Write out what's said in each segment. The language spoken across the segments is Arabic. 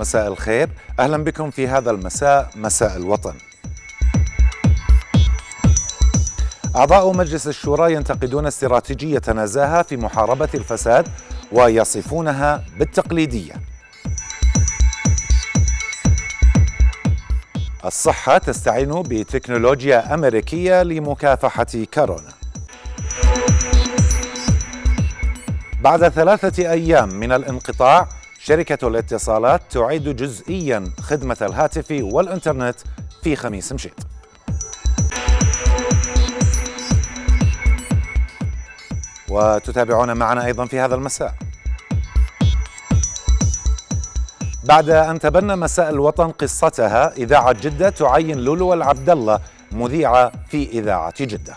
مساء الخير. أهلا بكم في هذا المساء مساء الوطن. أعضاء مجلس الشورى ينتقدون استراتيجية نزاهه في محاربة الفساد ويصفونها بالتقليدية. الصحة تستعين بتكنولوجيا أمريكية لمكافحة كورونا. بعد ثلاثة أيام من الانقطاع شركة الاتصالات تعيد جزئيا خدمة الهاتف والإنترنت في خميس مشيط. وتتابعون معنا أيضا في هذا المساء. بعد أن تبنى مساء الوطن قصتها إذاعة جدة تعين لولو العبد الله مذيعة في إذاعة جدة.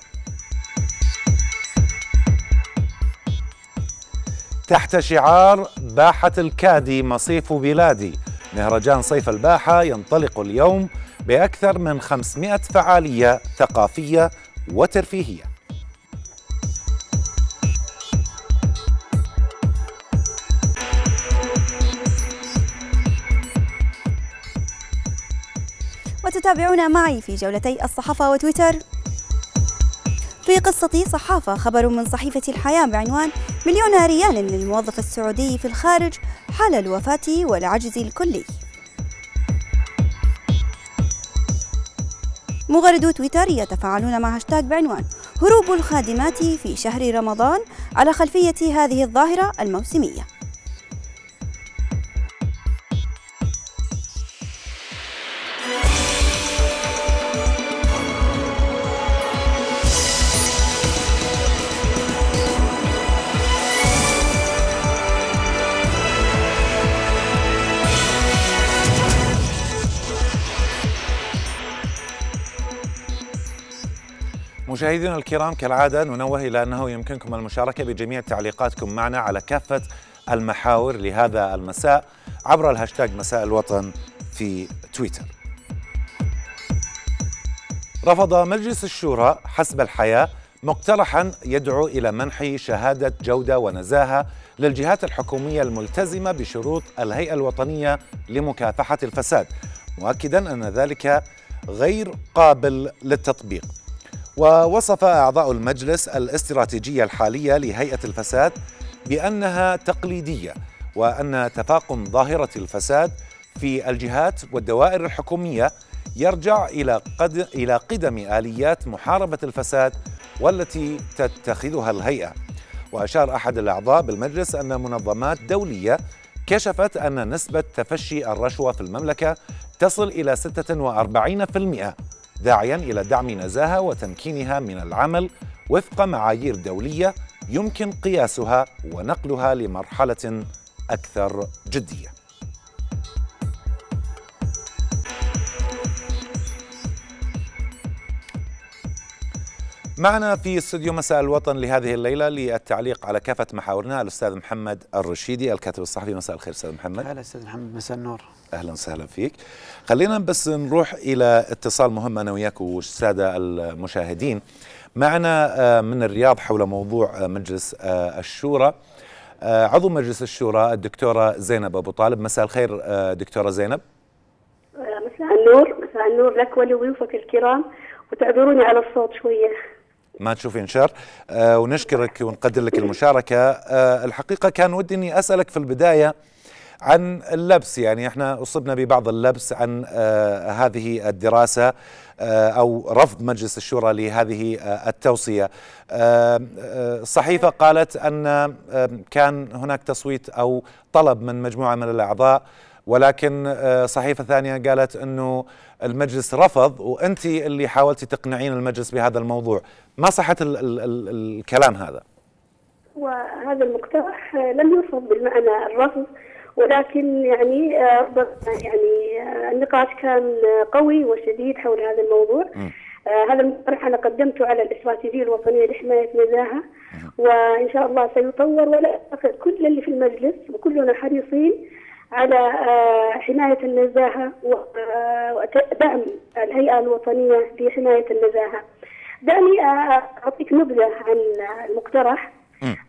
تحت شعار باحة الكادي مصيف بلادي. مهرجان صيف الباحة ينطلق اليوم بأكثر من 500 فعالية ثقافية وترفيهية. وتتابعون معي في جولتي الصحافة وتويتر. في قصة صحافة خبر من صحيفة الحياة بعنوان مليون ريال للموظف السعودي في الخارج حال الوفاة والعجز الكلي. مغردو تويتر يتفاعلون مع هاشتاج بعنوان هروب الخادمات في شهر رمضان على خلفية هذه الظاهرة الموسمية. مشاهدينا الكرام كالعادة ننوه إلى أنه يمكنكم المشاركة بجميع تعليقاتكم معنا على كافة المحاور لهذا المساء عبر الهاشتاج مساء الوطن في تويتر. رفض مجلس الشورى حسب الحياة مقترحا يدعو إلى منح شهادة جودة ونزاهة للجهات الحكومية الملتزمة بشروط الهيئة الوطنية لمكافحة الفساد مؤكدا أن ذلك غير قابل للتطبيق. ووصف أعضاء المجلس الاستراتيجية الحالية لهيئة الفساد بأنها تقليدية وأن تفاقم ظاهرة الفساد في الجهات والدوائر الحكومية يرجع إلى قد إلى قدم آليات محاربة الفساد والتي تتخذها الهيئة. وأشار أحد الأعضاء بالمجلس أن منظمات دولية كشفت أن نسبة تفشي الرشوة في المملكة تصل إلى 46% داعيا إلى دعم نزاهة وتمكينها من العمل وفق معايير دولية يمكن قياسها ونقلها لمرحلة أكثر جدية. معنا في استوديو مساء الوطن لهذه الليلة للتعليق على كافة محاورنا الأستاذ محمد الرشيدي الكاتب الصحفي. مساء الخير أستاذ محمد. هلا أستاذ محمد مساء النور. أهلا وسهلا فيك. خلينا بس نروح إلى اتصال مهم أنا وياك والسادة المشاهدين. معنا آه، من الرياض حول موضوع آه، مجلس آه، الشورى. عضو مجلس الشورى الدكتورة زينب أبو طالب. مساء الخير دكتورة زينب. مساء النور. مساء النور لك ولضيوفك الكرام. وتعذروني على الصوت شوية. ما تشوفين شر ونشكرك ونقدر لك المشاركة. الحقيقة كان ودي إني أسألك في البداية عن اللبس. يعني إحنا أصبنا ببعض اللبس عن آه هذه الدراسة آه أو رفض مجلس الشورى لهذه آه التوصية. الصحيفه آه، قالت أن كان هناك تصويت أو طلب من مجموعة من الأعضاء ولكن آه، صحيفة ثانية قالت إنه المجلس رفض وأنت اللي حاولتي تقنعين المجلس بهذا الموضوع، ما صحه ال ال ال الكلام هذا؟ وهذا المقترح لم يرفض بالمعنى الرفض ولكن يعني آه، يعني آه، النقاش كان قوي وشديد حول هذا الموضوع. آه هذا المقترح أنا قدمته على الاستراتيجيه الوطنيه لحماية النزاهه وإن شاء الله سيطور ولا كل اللي في المجلس وكلنا حريصين على آه حماية النزاهة ودعم الهيئة الوطنية لحماية النزاهة. دعني أعطيك نبذه عن المقترح.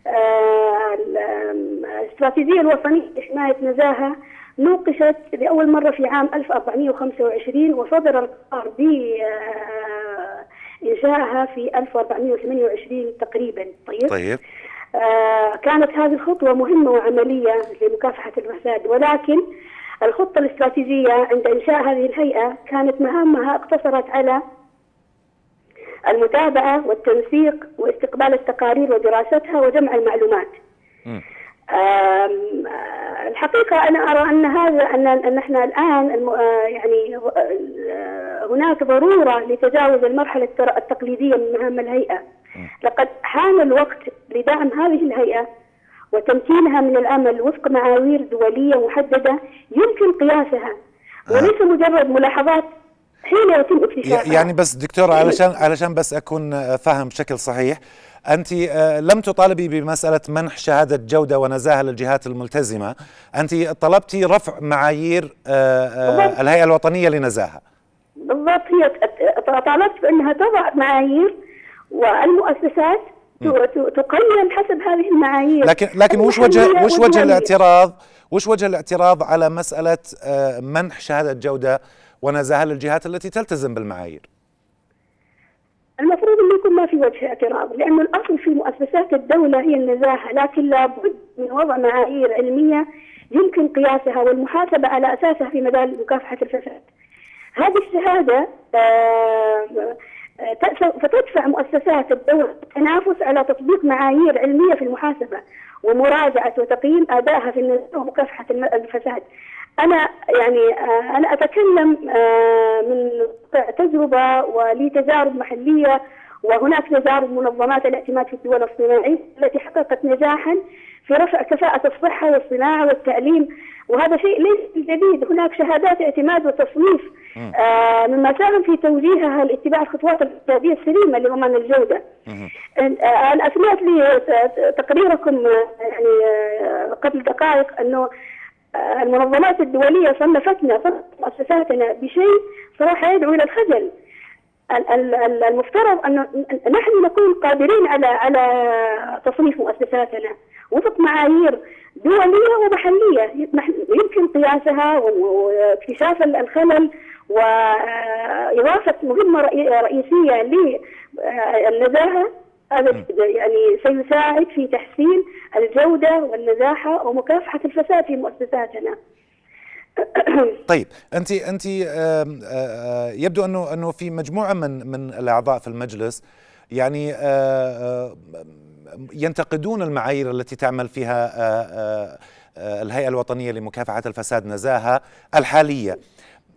آه، الاستراتيجية الوطنية لحماية نزاهة نوقشت لأول مرة في عام 1425 وصدر القرار بإنشائها في 1428 تقريبا. طيب؟ طيب. آه، كانت هذه الخطوة مهمة وعملية لمكافحة الفساد ولكن الخطة الاستراتيجية عند إنشاء هذه الهيئة كانت مهامها اقتصرت على المتابعة والتنسيق واستقبال التقارير ودراستها وجمع المعلومات. آه، الحقيقة أنا أرى أن هذا أن أن إحنا الآن آه، يعني آه، هناك ضرورة لتجاوز المرحلة التقليدية من مهام الهيئة. لقد حان الوقت لدعم هذه الهيئة وتمكينها من العمل وفق معايير دولية محددة يمكن قياسها. وليس مجرد ملاحظات حين يتم اكتشافها. يعني بس دكتورة علشان علشان بس أكون آه، فاهم بشكل صحيح أنت آه، لم تطالبي بمسألة منح شهادة جودة ونزاهة للجهات الملتزمة. أنت طلبتي رفع معايير آه، آه،. الهيئة الوطنية للنزاهة بالضبط هي طالبت بأنها تضع معايير والمؤسسات تقيم حسب هذه المعايير لكن لكن وش وجه وش وجه. الاعتراض وش وجه الاعتراض على مسألة آه، منح شهادة جودة ونزاهة للجهات التي تلتزم بالمعايير المفروض إنه يكون ما في وجه اعتراض لأنه الأصل في مؤسسات الدولة هي النزاهة لكن لابد من وضع معايير علمية يمكن قياسها والمحاسبة على أساسها في مجال مكافحة الفساد. هذه الشهادة آه، آه، ت- سوف تدفع مؤسسات الدولة التنافس على تطبيق معايير علمية في المحاسبة ومراجعة وتقييم ادائها في الم- الفساد. أنا يعني آه، أنا أتكلم آه، من تجربة ولي تجارب محلية وهناك تجارب منظمات الاعتماد في الدول الصناعيه التي حققت نجاحا في رفع كفاءة الصحة والصناعة والتعليم. وهذا شيء ليس جديد. هناك شهادات اعتماد وتصنيف. آه مما ساهم في توجيهها لاتباع الخطوات الاقتصادية السليمة لضمان الجودة. آه، أنا أسمعت لي تقريركم يعني آه، قبل دقائق أنه آه، المنظمات الدولية صنفتنا صنفت مؤسساتنا بشيء صراحة يدعو إلى الخجل. ال- ال- ال- المفترض أن نحن نكون قادرين على على تصنيف مؤسساتنا وفق معايير دولية ومحلية يمكن قياسها واكتشاف ال- الخلل وإضافة مهمة رئي- رئيسية للنزاهة هذا يعني سيساعد في تحسين الجودة والنزاحة ومكافحة الفساد في مؤسساتنا. طيب أنت أنت يبدو أنه أنه في مجموعة من من الأعضاء في المجلس يعني ينتقدون المعايير التي تعمل فيها الهيئة الوطنية لمكافحة الفساد نزاهة الحالية.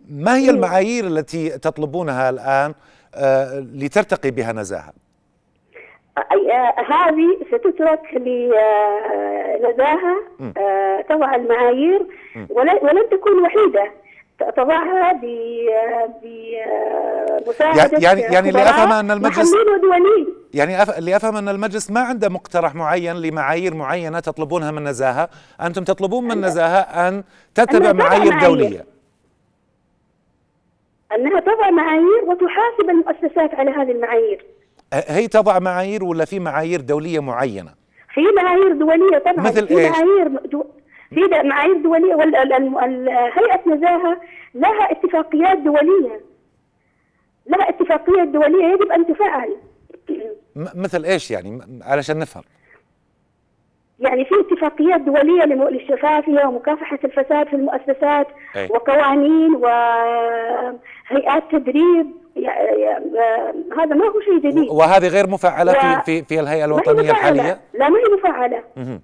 ما هي المعايير التي تطلبونها الآن لترتقي بها نزاهة؟ هذه ستترك لنزاهة آه، تضع المعايير ولن تكون وحيدة. ت- تضعها ب بمساعدة يعني- يعني اللي خبراء أفهم أن المجلس- يعني أف... اللي افهم أن المجلس ما عنده مقترح معين لمعايير معينة تطلبونها من نزاهة، أنتم تطلبون من نزاهة أن تتبع معايير. دولية. أنها تضع معايير وتحاسب المؤسسات على هذه المعايير. هي تضع معايير ولا في معايير دولية معينة؟ في معايير دولية طبعا مثل في إيش؟ معايير دو في معايير ال- هيئة نزاهة لها اتفاقيات دولية لها اتفاقيات دولية يجب أن تفعل م... مثل إيش يعني علشان نفهم. يعني في اتفاقيات دولية لم- للشفافية ومكافحة الفساد في المؤسسات أي. وقوانين وهيئات تدريب هذا ما هو شيء جديد وهذه غير مفعلة في في في الهيئة الوطنية. الحالية؟ لا ما هي. مهم.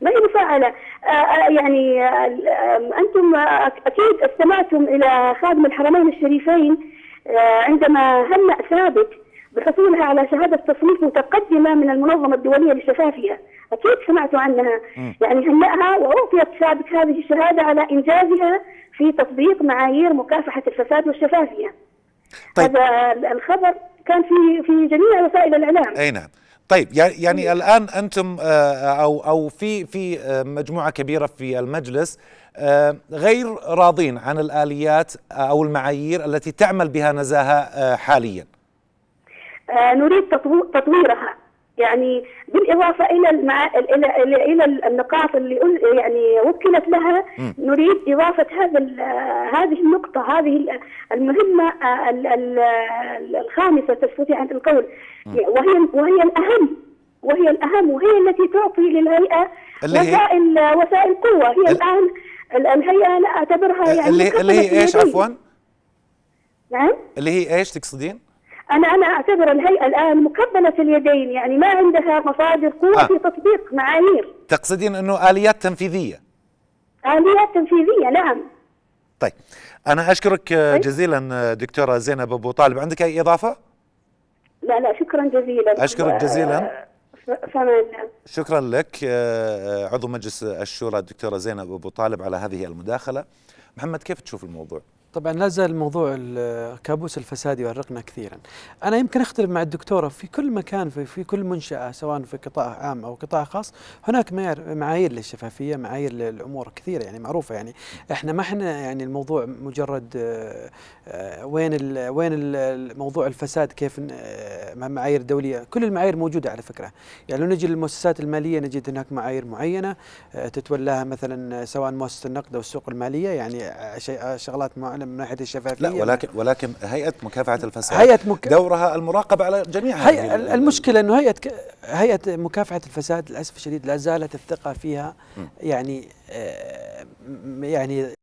ما هي مفعلة آه، آه، يعني آه، آه، أنتم آه، أكيد استمعتم إلى خادم الحرمين الشريفين آه، عندما هنأ ثابت بحصولها على شهادة تصنيف متقدمة من المنظمة الدولية للشفافية أكيد سمعتوا عنها يعني هنأها وأعطيت ثابت هذه الشهادة على إنجازها في تطبيق معايير مكافحة الفساد والشفافية طيب. هذا الخبر كان في في جميع وسائل الإعلام أي نعم. طيب يعني الآن أنتم آه، أو أو في في آه، مجموعة كبيرة في المجلس آه، غير راضين عن الآليات أو المعايير التي تعمل بها نزاهة حاليا. نريد تطو- تطويرها يعني بالإضافة إلى المع... إلى إلى النقاط اللي يعني وكلت لها. نريد إضافة هذا ال- هذه النقطة هذه ال- المهمة ال- ال- ال- الخامسة تستطيع ان القول وهي وهي الأهم وهي الأهم وهي التي تعطي للهيئة اللي هي؟ وسائل وسائل قوة هي ال- الآن ال- الهيئة أنا أعتبرها يعني اللي اللي هي إيش. عفوا نعم اللي هي إيش تقصدين أنا أنا أعتبر الهيئة الآن مكبلة اليدين يعني ما عندها مصادر قوة آه. في تطبيق معايير. تقصدين إنه آليات تنفيذية؟ آليات تنفيذية نعم. طيب أنا أشكرك آه، جزيلا دكتورة زينب أبو طالب. عندك أي إضافة؟ لا لا شكرا جزيلا. أشكرك جزيلاً. ف- فمان الله. شكرا لك. آه، عضو مجلس الشورى الدكتورة زينب أبو طالب على هذه المداخلة. محمد كيف تشوف الموضوع؟ طبعا لا زال موضوع ال- كابوس الفساد يؤرقنا كثيرا. أنا يمكن أختلف مع الدكتورة في كل مكان في, في كل منشأة سواء في قطاع عام أو قطاع خاص هناك معايير للشفافية معايير للأمور كثيرة يعني معروفة يعني. إحنا ما إحنا يعني الموضوع مجرد آه، وين وين ال- الموضوع الفساد كيف آه، مع معايير دولية. كل المعايير موجودة على فكرة. يعني لو نجي للمؤسسات المالية نجد هناك معايير معينة آه، تتولاها مثلا سواء مؤسسة النقد أو السوق المالية يعني شغلات معينة من ناحية الشفافية لا ولكن ولكن هيئة مكافحة الفساد هيئة مك... دورها المراقبة على جميع ال- المشكلة إنه هيئة ك... هيئة مكافحة الفساد للأسف الشديد لا زالت الثقة فيها م. يعني آه، م- يعني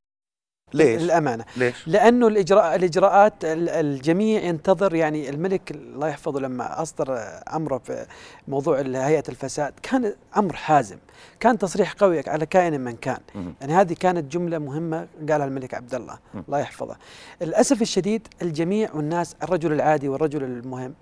ليش؟ للأمانة. ليش؟ لأنه الاجراء الإجراءات ال- الجميع ينتظر يعني الملك الله يحفظه لما أصدر أمره في موضوع هيئة الفساد كان أمر حازم. كان تصريح قوي على كائن من كان. يعني هذه كانت جملة مهمة قالها الملك عبد الله. الله يحفظه. للأسف الشديد الجميع والناس الرجل العادي والرجل المهم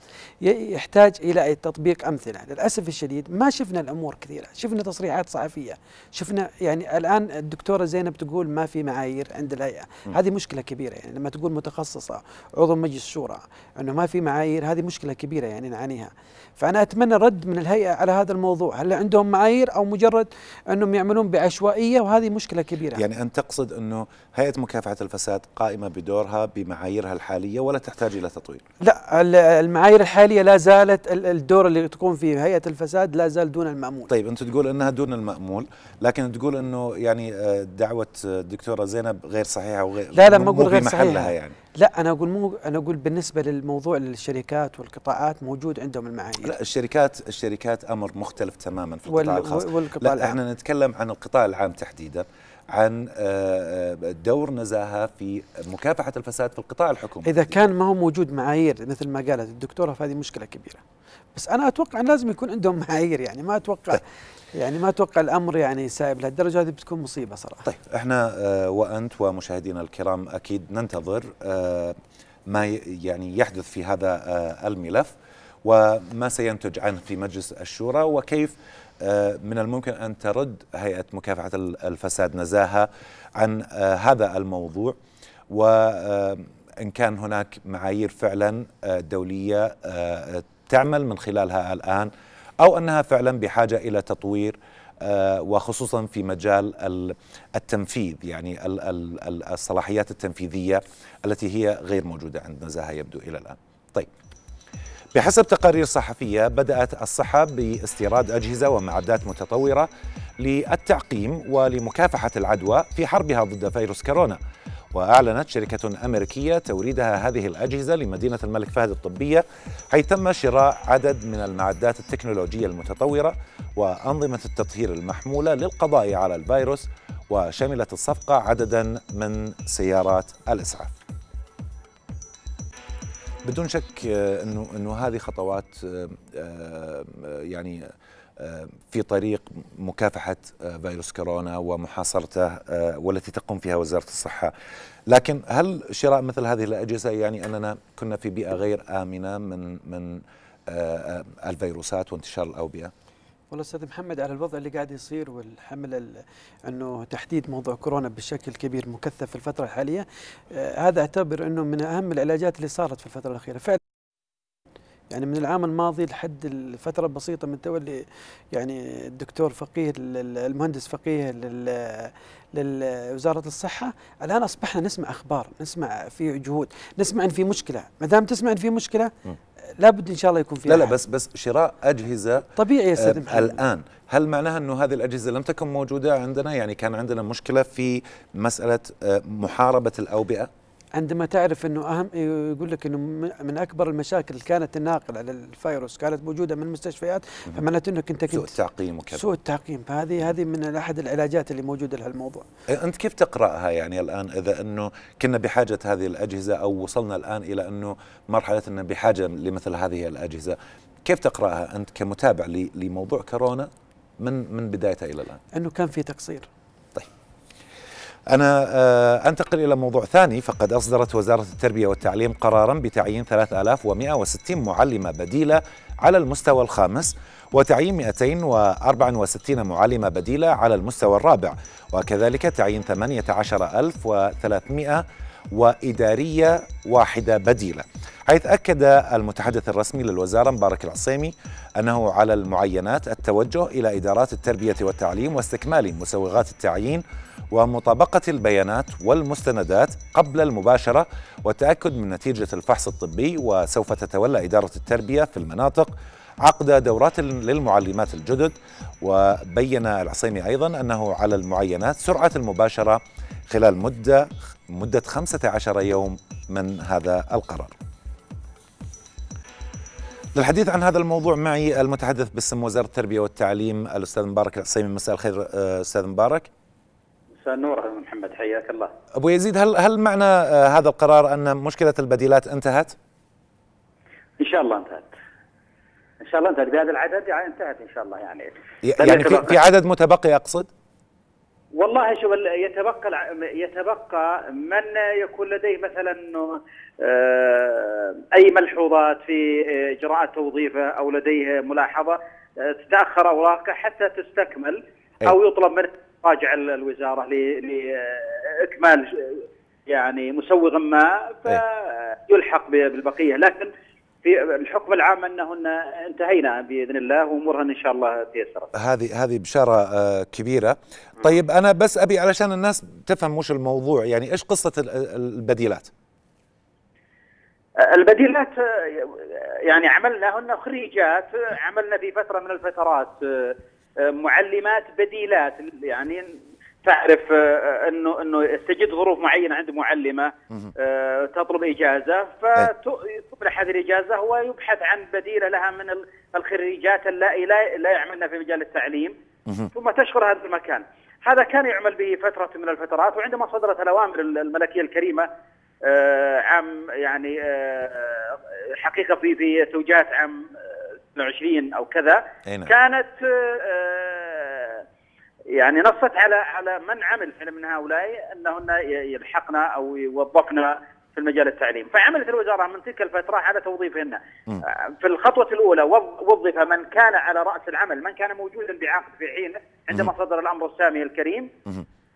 يحتاج إلى تطبيق أمثلة. للأسف الشديد ما شفنا الأمور كثيرة. شفنا تصريحات صحفية. شفنا يعني الآن الدكتورة زينب تقول ما في معايير عند الهيئه مم. هذه مشكلة كبيرة يعني لما تقول متخصصة عضو مجلس الشورى إنه ما في معايير هذه مشكلة كبيرة يعني نعانيها. فأنا أتمنى رد من الهيئة على هذا الموضوع هل عندهم معايير أو مجرد إنهم يعملون بعشوائية؟ وهذه مشكلة كبيرة. يعني أن تقصد أنه هيئة مكافحة الفساد قائمة بدورها بمعاييرها الحالية ولا تحتاج إلى تطوير؟ لا ال- المعايير الحالية لا زالت ال- الدور اللي تقوم فيه هيئة الفساد لا زال دون المأمول. طيب أنت تقول أنها دون المأمول لكن تقول أنه يعني آه، دعوة آه، الدكتورة زينب غير صحيحة وغير لا لا ما أقول غير صحيحة. يعني. لا أنا أقول مو أنا أقول بالنسبة للموضوع للشركات والقطاعات موجود عندهم المعايير. لا الشركات الشركات أمر مختلف تماما في القطاع الخاص. والقطاع لا العام. إحنا نتكلم عن القطاع العام تحديدا. عن آه، آه، دور نزاهة في مكافحة الفساد في القطاع الحكومي. إذا كان ما هو موجود معايير مثل ما قالت الدكتورة فهذه مشكلة كبيرة. بس أنا أتوقع أن لازم يكون عندهم معايير يعني ما أتوقع يعني ما أتوقع الأمر يعني سائب لهالدرجة هذه بتكون مصيبة صراحة. طيب إحنا آه، وأنت ومشاهدينا الكرام أكيد ننتظر ما يعني يحدث في هذا الملف. وما سينتج عنه في مجلس الشورى وكيف آه، من الممكن أن ترد هيئة مكافحة ال- الفساد نزاهة عن آه، هذا الموضوع وان كان هناك معايير فعلا آه، آه، تعمل من خلالها الآن أو أنها فعلا بحاجة إلى تطوير آه، وخصوصا في مجال ال- التنفيذ يعني ال- ال- ال- الصلاحيات التنفيذية التي هي غير موجودة عند نزاهة يبدو إلى الآن. طيب بحسب تقارير صحفية بدأت الصحه باستيراد أجهزة ومعدات متطورة للتعقيم ولمكافحة العدوى في حربها ضد فيروس كورونا. وأعلنت شركة أمريكية توريدها هذه الأجهزة لمدينة الملك فهد الطبية حيث تم شراء عدد من المعدات التكنولوجية المتطورة وأنظمة التطهير المحمولة للقضاء على الفيروس وشملت الصفقة عددا من سيارات الإسعاف. بدون شك آه، إنه إنه هذه خطوات آه، آه، يعني في طريق مكافحة فيروس كورونا ومحاصرته والتي تقوم فيها وزارة الصحة. لكن هل شراء مثل هذه الأجهزة يعني أننا كنا في بيئة غير آمنة من من الفيروسات وانتشار الأوبئة؟ والله أستاذ محمد على الوضع اللي قاعد يصير والحمل ال- أنه تحديد موضوع كورونا بشكل كبير مكثف في الفترة الحالية آه هذا أعتبر أنه من أهم العلاجات اللي صارت في الفترة الأخيرة فعلا يعني من العام الماضي لحد الفترة البسيطة من تولي يعني الدكتور فقيه ال- ال- المهندس فقيه لوزارة الصحة الآن أصبحنا نسمع أخبار نسمع في جهود نسمع إن في مشكلة ما دام تسمع إن في مشكلة. لابد إن شاء الله يكون في لا لا بس بس شراء أجهزة طبيعي يا أستاذ آه محمد. الآن. هل معناها إنه هذه الأجهزة لم تكن موجودة عندنا؟ يعني كان عندنا مشكلة في مسألة آه محاربة الأوبئة؟ عندما تعرف إنه أهم يقول لك إنه من أكبر المشاكل كانت الناقله للفيروس كانت موجودة من المستشفيات فمعناته إنك أنت كنت سوء التعقيم وكذا. سوء التعقيم. فهذه هذه من أحد العلاجات اللي موجودة لهالموضوع. أنت كيف تقرأها يعني الآن؟ إذا إنه كنا بحاجة هذه الأجهزة أو وصلنا الآن إلى إنه مرحلة إنه بحاجة لمثل هذه الأجهزة كيف تقرأها أنت كمتابع لموضوع كورونا من من بدايته إلى الآن؟ إنه كان في تقصير. أنا آه، أنتقل إلى موضوع ثاني. فقد أصدرت وزارة التربية والتعليم قرارا بتعيين 3160 معلمة بديلة على المستوى الخامس وتعيين 264 معلمة بديلة على المستوى الرابع وكذلك تعيين 18300 وإدارية واحدة بديلة. حيث أكد المتحدث الرسمي للوزارة مبارك العصيمي أنه على المعينات التوجه إلى إدارات التربية والتعليم واستكمال مسوغات التعيين ومطابقة البيانات والمستندات قبل المباشرة والتأكد من نتيجة الفحص الطبي وسوف تتولى إدارة التربية في المناطق عقد دورات للمعلمات الجدد. وبين العصيمي أيضا أنه على المعينات سرعة المباشرة خلال مدة مدة 15 يوم من هذا القرار. للحديث عن هذا الموضوع معي المتحدث باسم وزارة التربية والتعليم الأستاذ مبارك العصيمي مساء الخير أستاذ مبارك. مساء النور محمد حياك الله. أبو يزيد هل هل معنى آه، هذا القرار أن مشكلة البديلات انتهت؟ إن شاء الله انتهت. إن شاء الله انتهت. بهذا العدد يعني انتهت إن شاء الله يعني. يعني في, في عدد متبقي أقصد؟ والله شوف يتبقى يتبقى من يكون لديه مثلا آه، أي ملحوظات في إجراءات توظيفه أو لديه ملاحظة آه، تتأخر أوراقه حتى تستكمل أو يطلب منه راجع الوزارة لاكمال يعني مسوغ ما فيلحق بالبقية. لكن في الحكم العام أنهن انتهينا بإذن الله وامورهن إن شاء الله تيسرت. هذه هذه بشارة آه، كبيرة. طيب أنا بس أبي علشان الناس تفهم وش الموضوع يعني إيش قصة البديلات؟ البديلات يعني عملناهن خريجات عملنا في فترة من الفترات معلمات بديلات يعني تعرف آه، إنه إنه تجد ظروف معينة عند معلمة آه، تطلب إجازة. فتمنح هذه الإجازة ويبحث عن بديله لها من الخريجات اللائي لا يعملن في مجال التعليم. ثم تشكر هذا المكان. هذا كان يعمل به فترة من الفترات وعندما صدرت الأوامر الملكية الكريمة آه، عام يعني حقيقة في في توجيهات عام 22 أو كذا نعم. كانت آه، يعني نصت على على من عمل من هؤلاء أنهن يلحقنا أو يوظفنا في المجال التعليم. فعملت الوزارة من تلك الفترة على توظيفهن. آه، في الخطوة الأولى وظف من كان على رأس العمل من كان موجودا بعقد في حينه عندما صدر الأمر السامي الكريم.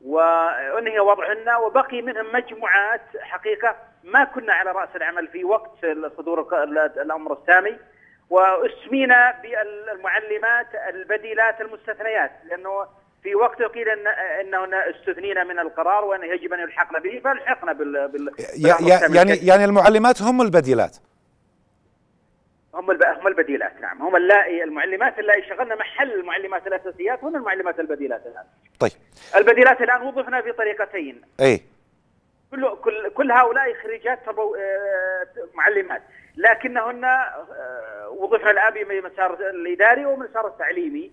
وانهي وضعهن وبقي منهم مجموعات حقيقة ما كنا على رأس العمل في وقت صدور الأمر السامي. وأسمينا بالمعلمات البديلات المستثنيات لأنه في وقت قيل ان انهن استثنينا من القرار وإن يجب أن يلحقنا به فالحقنا بال, بال يعني يعني المعلمات هم البديلات. هم هم البديلات نعم. هم اللائي المعلمات اللائي شغلنا محل المعلمات الأساسيات هم المعلمات البديلات الآن. طيب. البديلات الآن وظفنا في طريقتين. إي. كل كل كل هؤلاء خريجات آه، معلمات. لكنهن آه، وظفنا الآن بمسار الإداري ومسار التعليمي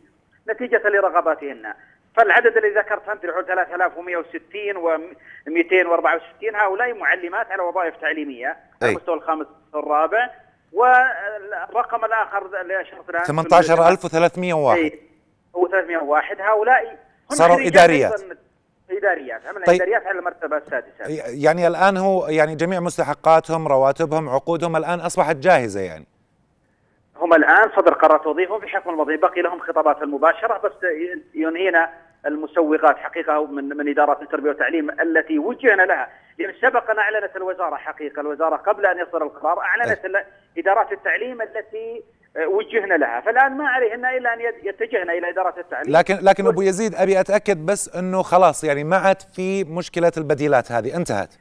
نتيجة لرغباتهن. فالعدد الذي ذكرت أنت 3160 و 264 هؤلاء معلمات على وظائف تعليمية على المستوى الخامس والرابع. والرقم الآخر اللي أشرت له 18301 و 301 هؤلاء صاروا إداريات. إداريات. عملنا طيب. اداريات على المرتبة السادسة. يعني الآن هو يعني جميع مستحقاتهم رواتبهم عقودهم الآن أصبحت جاهزة يعني. هم الآن صدر قرار توظيفهم في حكم الماضي بقي لهم خطابات المباشرة بس ينهينا المسوغات حقيقة من من ادارات التربية والتعليم التي وجهنا لها. لأن سبق ان اعلنت الوزارة حقيقة. الوزارة قبل أن يصدر القرار أعلنت. إدارات التعليم التي وجهنا لها. فالآن ما عليهن إلا أن يتجهن إلى إدارة التعليم. لكن لكن أبو يزيد أبي أتأكد بس إنه خلاص يعني ما عاد في مشكلة البديلات هذه. انتهت.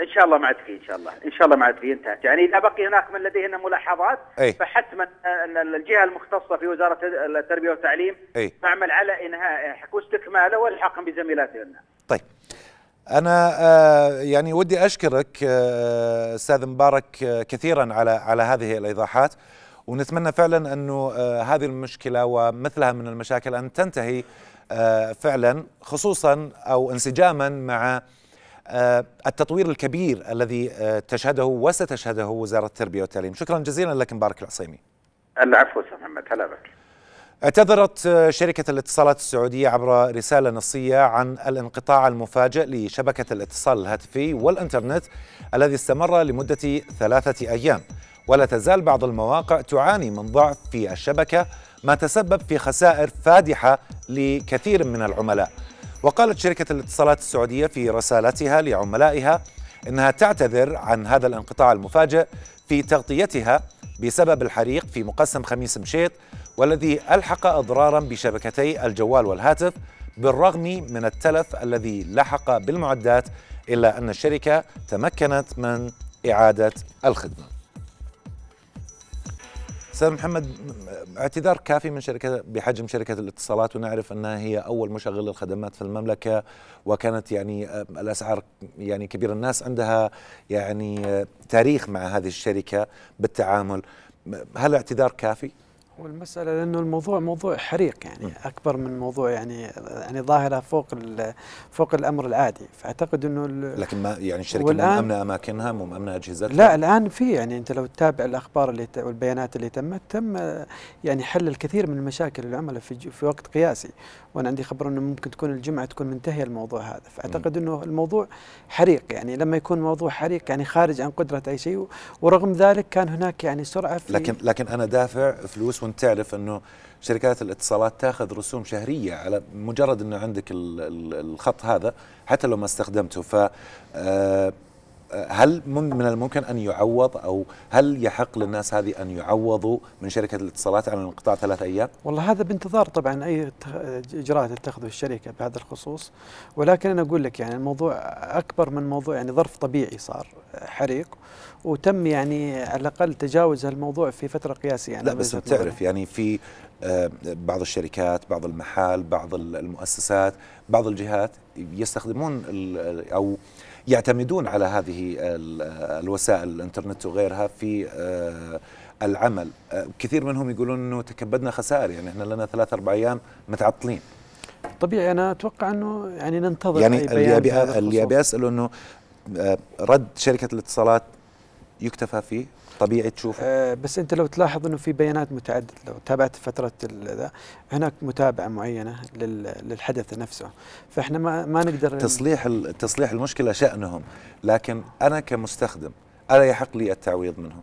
إن شاء الله ما عاد في إن شاء الله. إن شاء الله ما عاد في انتهت. يعني إذا بقي هناك من لديهن ملاحظات أي. فحتما ان الجهة المختصة في وزارة التربية والتعليم أي. تعمل على انهاء واستكماله والحاقا بزميلاتهن. طيب. أنا آه، يعني ودي أشكرك آه، أستاذ مبارك آه، كثيرا على على هذه الإيضاحات. ونتمنى فعلا أنه هذه المشكلة ومثلها من المشاكل أن تنتهي فعلا خصوصا أو انسجاما مع التطوير الكبير الذي تشهده وستشهده وزارة التربية والتعليم. شكرا جزيلا لك مبارك العصيمي. العفو أستاذ محمد. هلا بك. اعتذرت شركة الاتصالات السعودية عبر رسالة نصية عن الانقطاع المفاجئ لشبكة الاتصال الهاتفي والإنترنت الذي استمر لمدة ثلاثة أيام. ولا تزال بعض المواقع تعاني من ضعف في الشبكة ما تسبب في خسائر فادحة لكثير من العملاء. وقالت شركة الاتصالات السعودية في رسالتها لعملائها إنها تعتذر عن هذا الانقطاع المفاجئ في تغطيتها بسبب الحريق في مقسم خميس مشيط والذي ألحق أضرارا بشبكتي الجوال والهاتف بالرغم من التلف الذي لحق بالمعدات إلا أن الشركة تمكنت من إعادة الخدمة. أستاذ محمد اعتذار كافي من شركة بحجم شركة الاتصالات ونعرف أنها هي أول مشغل الخدمات في المملكة وكانت يعني آه، الأسعار يعني كبيرة الناس عندها يعني آه، تاريخ مع هذه الشركة بالتعامل هل اعتذار كافي؟ والمسألة لأنه الموضوع موضوع حريق يعني م. أكبر من موضوع يعني يعني ظاهرة فوق فوق الأمر العادي. فأعتقد أنه لكن ما يعني الشركة مأمنة أماكنها مو مأمنة أجهزتها؟ لا الآن في يعني أنت لو تتابع الأخبار اللي والبيانات اللي تمت تم يعني حل الكثير من المشاكل العملاء في في وقت قياسي. وأنا عندي خبر أنه ممكن تكون الجمعة تكون منتهية الموضوع هذا. فأعتقد أنه الموضوع حريق يعني. لما يكون موضوع حريق يعني خارج عن قدرة أي شيء ورغم ذلك كان هناك يعني سرعة في لكن لكن أنا دافع فلوس وانت تعرف إنه شركات الاتصالات تاخذ رسوم شهرية على مجرد إنه عندك الخط هذا حتى لو ما استخدمته. ف آه، هل من الممكن أن يعوض أو هل يحق للناس هذه أن يعوضوا من شركة الاتصالات عن انقطاع ثلاث أيام؟ والله هذا بانتظار طبعا أي إجراءات تتخذه الشركة بهذا الخصوص. ولكن أنا أقول لك يعني الموضوع أكبر من موضوع يعني ظرف طبيعي صار حريق. وتم يعني على الأقل تجاوز الموضوع في فترة قياسية يعني لا بس بتعرف يعني في آه، بعض الشركات بعض المحال بعض المؤسسات بعض الجهات يستخدمون أو يعتمدون على هذه الوسائل الإنترنت وغيرها في آه، العمل. آه، كثير منهم يقولون إنه تكبدنا خسائر يعني إحنا لنا ثلاث أربع أيام متعطلين. طبيعي أنا أتوقع إنه يعني ننتظر يعني اللي أبي اللي أبي أسأله إنه رد شركة الاتصالات يكتفى فيه؟ طبيعي تشوف أه بس انت لو تلاحظ انه في بيانات متعددة لو تابعت فترة ذا هناك متابعة معينة للحدث نفسه. فإحنا ما ما نقدر تصليح تصليح المشكلة شأنهم لكن أنا كمستخدم ألا يحق لي التعويض منهم؟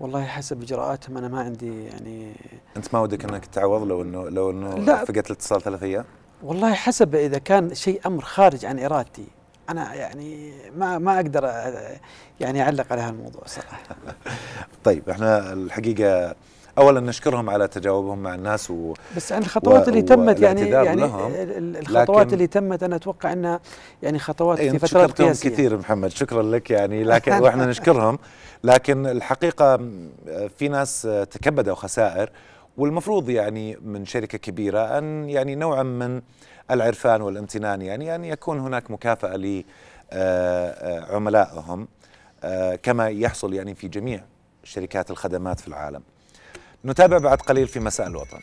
والله حسب إجراءاتهم أنا ما عندي يعني أنت ما ودك إنك تعوض لو انه لو إنه فقدت الاتصال ثلاث أيام؟ والله حسب إذا كان شيء أمر خارج عن إرادتي. أنا يعني ما ما أقدر يعني أعلق على هالموضوع صراحة. طيب إحنا الحقيقة اولا نشكرهم على تجاوبهم مع الناس و بس عن الخطوات اللي تمت يعني يعني لهم. الخطوات اللي تمت أنا أتوقع انها يعني خطوات في فترات قياسية. كثير محمد شكرا لك يعني لكن وإحنا نشكرهم. لكن الحقيقة في ناس تكبدوا خسائر والمفروض يعني من شركة كبيرة أن يعني نوعا من العرفان والامتنان يعني أن يكون هناك مكافأة لعملائهم آه، كما يحصل يعني في جميع شركات الخدمات في العالم. نتابع بعد قليل في مساء الوطن.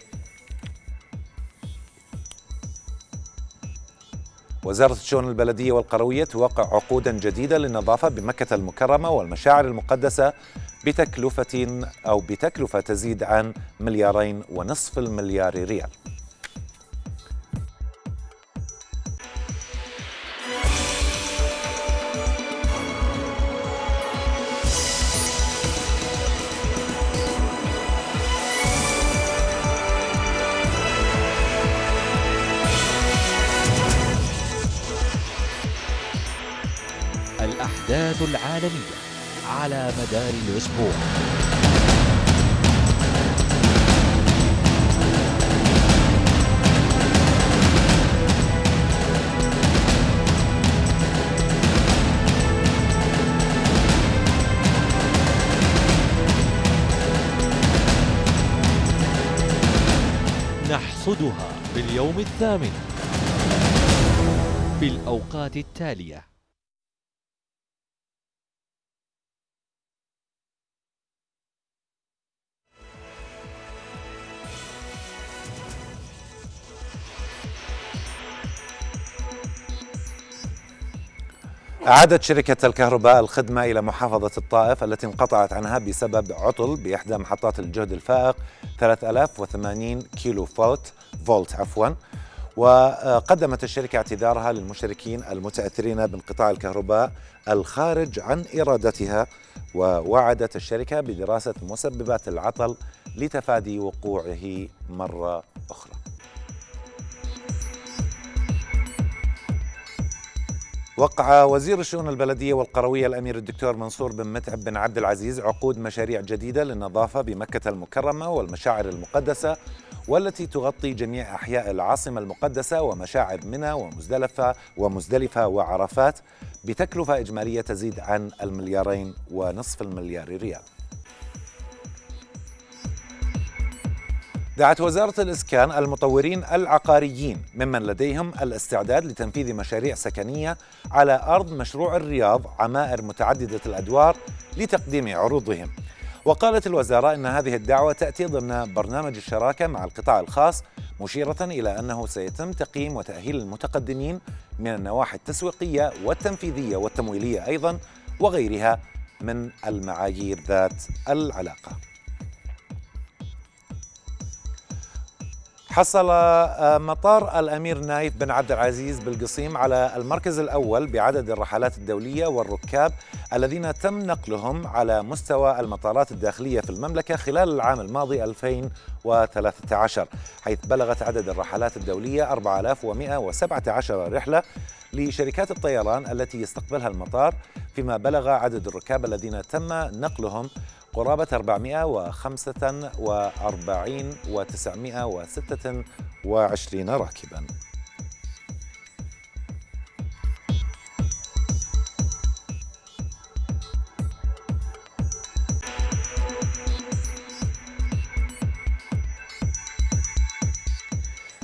وزارة الشؤون البلدية والقروية توقع عقودا جديدة للنظافة بمكة المكرمة والمشاعر المقدسة بتكلفة أو بتكلفة تزيد عن مليارين ونصف المليار ريال. العالمية على مدار الأسبوع. نحصدها باليوم الثامن. في الأوقات التالية. أعادت شركة الكهرباء الخدمة إلى محافظة الطائف التي انقطعت عنها بسبب عطل بإحدى محطات الجهد الفائق 3080 كيلو فولت فولت عفوا. وقدمت الشركة اعتذارها للمشتركين المتأثرين بانقطاع الكهرباء الخارج عن إرادتها. ووعدت الشركة بدراسة مسببات العطل لتفادي وقوعه مرة أخرى. وقع وزير الشؤون البلدية والقروية الأمير الدكتور منصور بن متعب بن عبد العزيز عقود مشاريع جديدة للنظافة بمكة المكرمة والمشاعر المقدسة والتي تغطي جميع أحياء العاصمة المقدسة ومشاعر منى ومزدلفة ومزدلفة وعرفات بتكلفة إجمالية تزيد عن المليارين ونصف المليار ريال. دعت وزارة الإسكان المطورين العقاريين ممن لديهم الاستعداد لتنفيذ مشاريع سكنية على أرض مشروع الرياض عمائر متعددة الأدوار لتقديم عروضهم. وقالت الوزارة أن هذه الدعوة تأتي ضمن برنامج الشراكة مع القطاع الخاص مشيرة إلى أنه سيتم تقييم وتأهيل المتقدمين من النواحي التسويقية والتنفيذية والتمويلية أيضا وغيرها من المعايير ذات العلاقة. حصل آه، مطار الأمير نايف بن عبد العزيز بالقصيم على المركز الأول بعدد الرحلات الدولية والركاب الذين تم نقلهم على مستوى المطارات الداخلية في المملكة خلال العام الماضي 2013 حيث بلغت عدد الرحلات الدولية 4117 رحلة لشركات الطيران التي يستقبلها المطار فيما بلغ عدد الركاب الذين تم نقلهم قرابة 445 و 926 راكباً.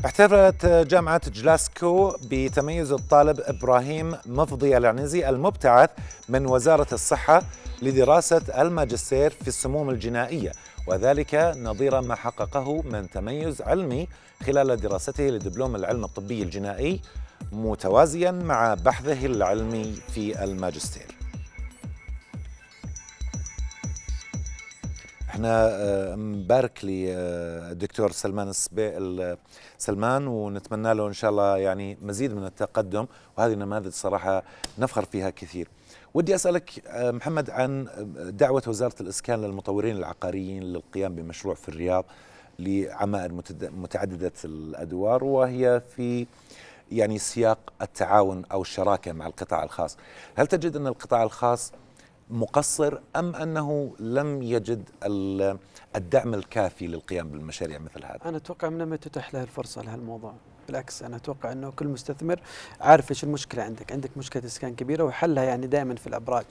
احتفلت جامعة جلاسكو بتميز الطالب إبراهيم مفضي العنزي المبتعث من وزارة الصحة لدراسة الماجستير في السموم الجنائية وذلك نظير ما حققه من تميز علمي خلال دراسته لدبلوم العلم الطبي الجنائي متوازيا مع بحثه العلمي في الماجستير. إحنا آه، مبارك للدكتور سلمان سلمان ونتمنى له إن شاء الله يعني مزيد من التقدم وهذه النماذج صراحة نفخر فيها كثير. ودي أسألك آه، محمد عن دعوة وزارة الإسكان للمطورين العقاريين للقيام بمشروع في الرياض لعمائر متعددة الأدوار وهي في يعني سياق التعاون أو الشراكة مع القطاع الخاص، هل تجد أن القطاع الخاص مقصر أم أنه لم يجد الدعم الكافي للقيام بالمشاريع مثل هذه؟ أنا أتوقع من لم تتاح له الفرصة لهالموضوع. بالعكس أنا أتوقع أنه كل مستثمر عارف إيش المشكلة عندك، عندك مشكلة إسكان كبيرة وحلها يعني دائما في الأبراج.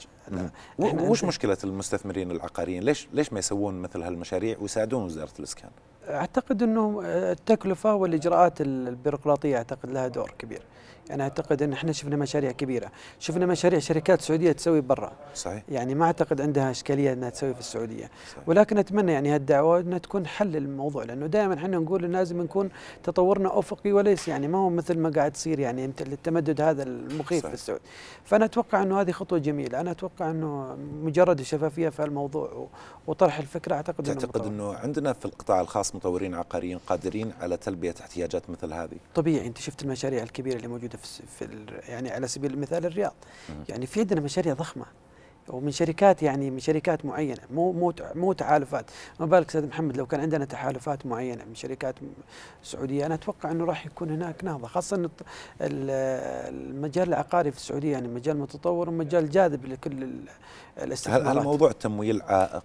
وش مشكلة المستثمرين العقاريين؟ ليش ليش ما يسوون مثل هالمشاريع ويساعدون وزارة الإسكان؟ أعتقد إنه التكلفة والإجراءات البيروقراطية أعتقد لها دور كبير. يعني أعتقد إن إحنا شفنا مشاريع كبيرة، شفنا مشاريع شركات سعودية تسوي برا. صحيح. يعني ما أعتقد عندها إشكالية إنها تسوي في السعودية. صحيح. ولكن أتمنى يعني هالدعوه إنها تكون حل للموضوع لأنه دائما إحنا نقول لازم نكون تطورنا افقي وليس يعني ما هو مثل ما قاعد تصير يعني التمدد هذا المخيف صحيح. في السعودية. فأنا أتوقع إنه هذه خطوة جميلة، أنا أتوقع إنه مجرد الشفافية في الموضوع وطرح الفكرة أعتقد تعتقد انه, إنه عندنا في القطاع الخاص مطورين عقاريين قادرين على تلبية احتياجات مثل هذه؟ طبيعي انت شفت المشاريع الكبيرة اللي موجودة في, في يعني على سبيل المثال الرياض. يعني في عندنا مشاريع ضخمة ومن شركات يعني من شركات معينة مو مو مو تحالفات. ما بالك أستاذ محمد لو كان عندنا تحالفات معينة من شركات سعودية أنا أتوقع إنه راح يكون هناك نهضة خاصة المجال العقاري في السعودية يعني مجال متطور ومجال جاذب لكل الاستثمارات هل موضوع التمويل عائق؟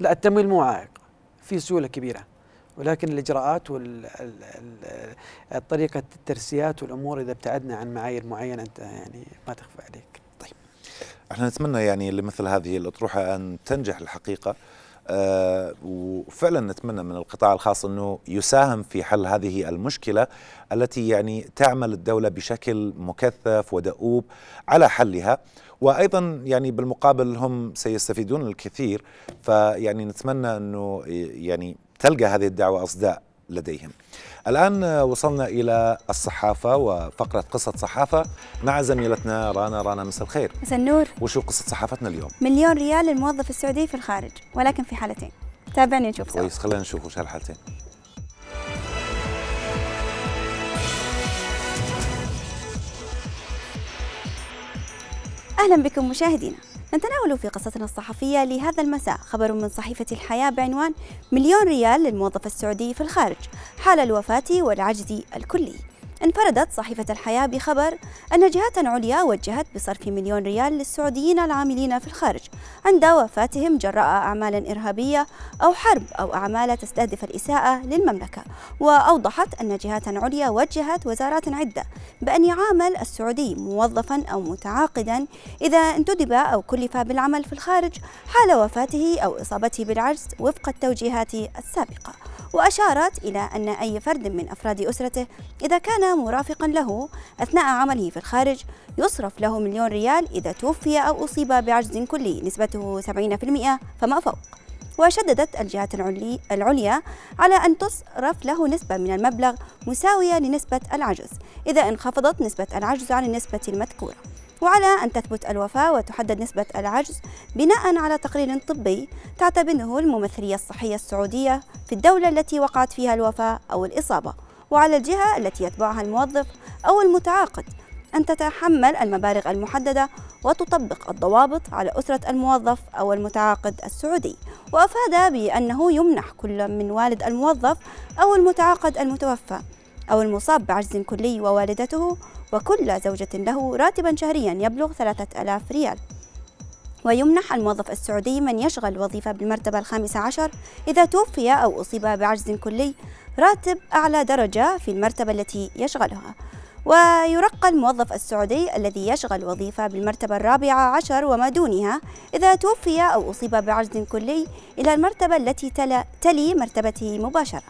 لا التمويل مو عائق في سهولة كبيرة. ولكن الإجراءات والطريقة الترسيات والأمور إذا ابتعدنا عن معايير معينة أنت يعني ما تخفى عليك. طيب. إحنا نتمنى يعني لمثل هذه الأطروحة أن تنجح الحقيقة. آه، وفعلا نتمنى من القطاع الخاص أنه يساهم في حل هذه المشكلة التي يعني تعمل الدولة بشكل مكثف ودؤوب على حلها. وأيضا يعني بالمقابل هم سيستفيدون الكثير. فيعني نتمنى أنه يعني تلقى هذه الدعوة أصداء لديهم. الآن وصلنا إلى الصحافة وفقرة قصة صحافة مع زميلتنا رانا. رانا مساء الخير. مساء النور. وشو قصة صحافتنا اليوم؟ مليون ريال للموظف السعودي في الخارج ولكن في حالتين. تابعني نشوف سوا. كويس خلينا نشوف وش هالحالتين. أهلا بكم مشاهدينا. نتناول في قصتنا الصحفية لهذا المساء خبر من صحيفة الحياة بعنوان مليون ريال للموظف السعودي في الخارج حال الوفاة والعجز الكلي. انفردت صحيفة الحياة بخبر أن جهات عليا وجهت بصرف مليون ريال للسعوديين العاملين في الخارج عند وفاتهم جراء أعمال إرهابية أو حرب أو أعمال تستهدف الإساءة للمملكة. وأوضحت أن جهات عليا وجهت وزارات عدة بأن يعامل السعودي موظفا أو متعاقدا إذا انتدب أو كلف بالعمل في الخارج حال وفاته أو إصابته بالعجز وفق التوجيهات السابقة. وأشارت إلى أن أي فرد من أفراد أسرته إذا كان مرافقا له أثناء عمله في الخارج يصرف له مليون ريال إذا توفي أو أصيب بعجز كلي نسبته 70% فما فوق. وشددت الجهات العلي العليا على أن تصرف له نسبة من المبلغ مساوية لنسبة العجز إذا انخفضت نسبة العجز عن النسبة المذكورة. وعلى أن تثبت الوفاة وتحدد نسبة العجز بناء على تقرير طبي تعتمده الممثلية الصحية السعودية في الدولة التي وقعت فيها الوفاة أو الإصابة وعلى الجهة التي يتبعها الموظف أو المتعاقد أن تتحمل المبالغ المحددة وتطبق الضوابط على أسرة الموظف أو المتعاقد السعودي. وأفاد بأنه يمنح كل من والد الموظف أو المتعاقد المتوفى أو المصاب بعجز كلي ووالدته وكل زوجة له راتبا شهريا يبلغ ثلاثة ألاف ريال. ويمنح الموظف السعودي من يشغل وظيفة بالمرتبة الخامسة عشر إذا توفي أو أصيب بعجز كلي راتب أعلى درجة في المرتبة التي يشغلها. ويرقى الموظف السعودي الذي يشغل وظيفة بالمرتبة الرابعة عشر وما دونها إذا توفي أو أصيب بعجز كلي إلى المرتبة التي تلي مرتبته مباشرة.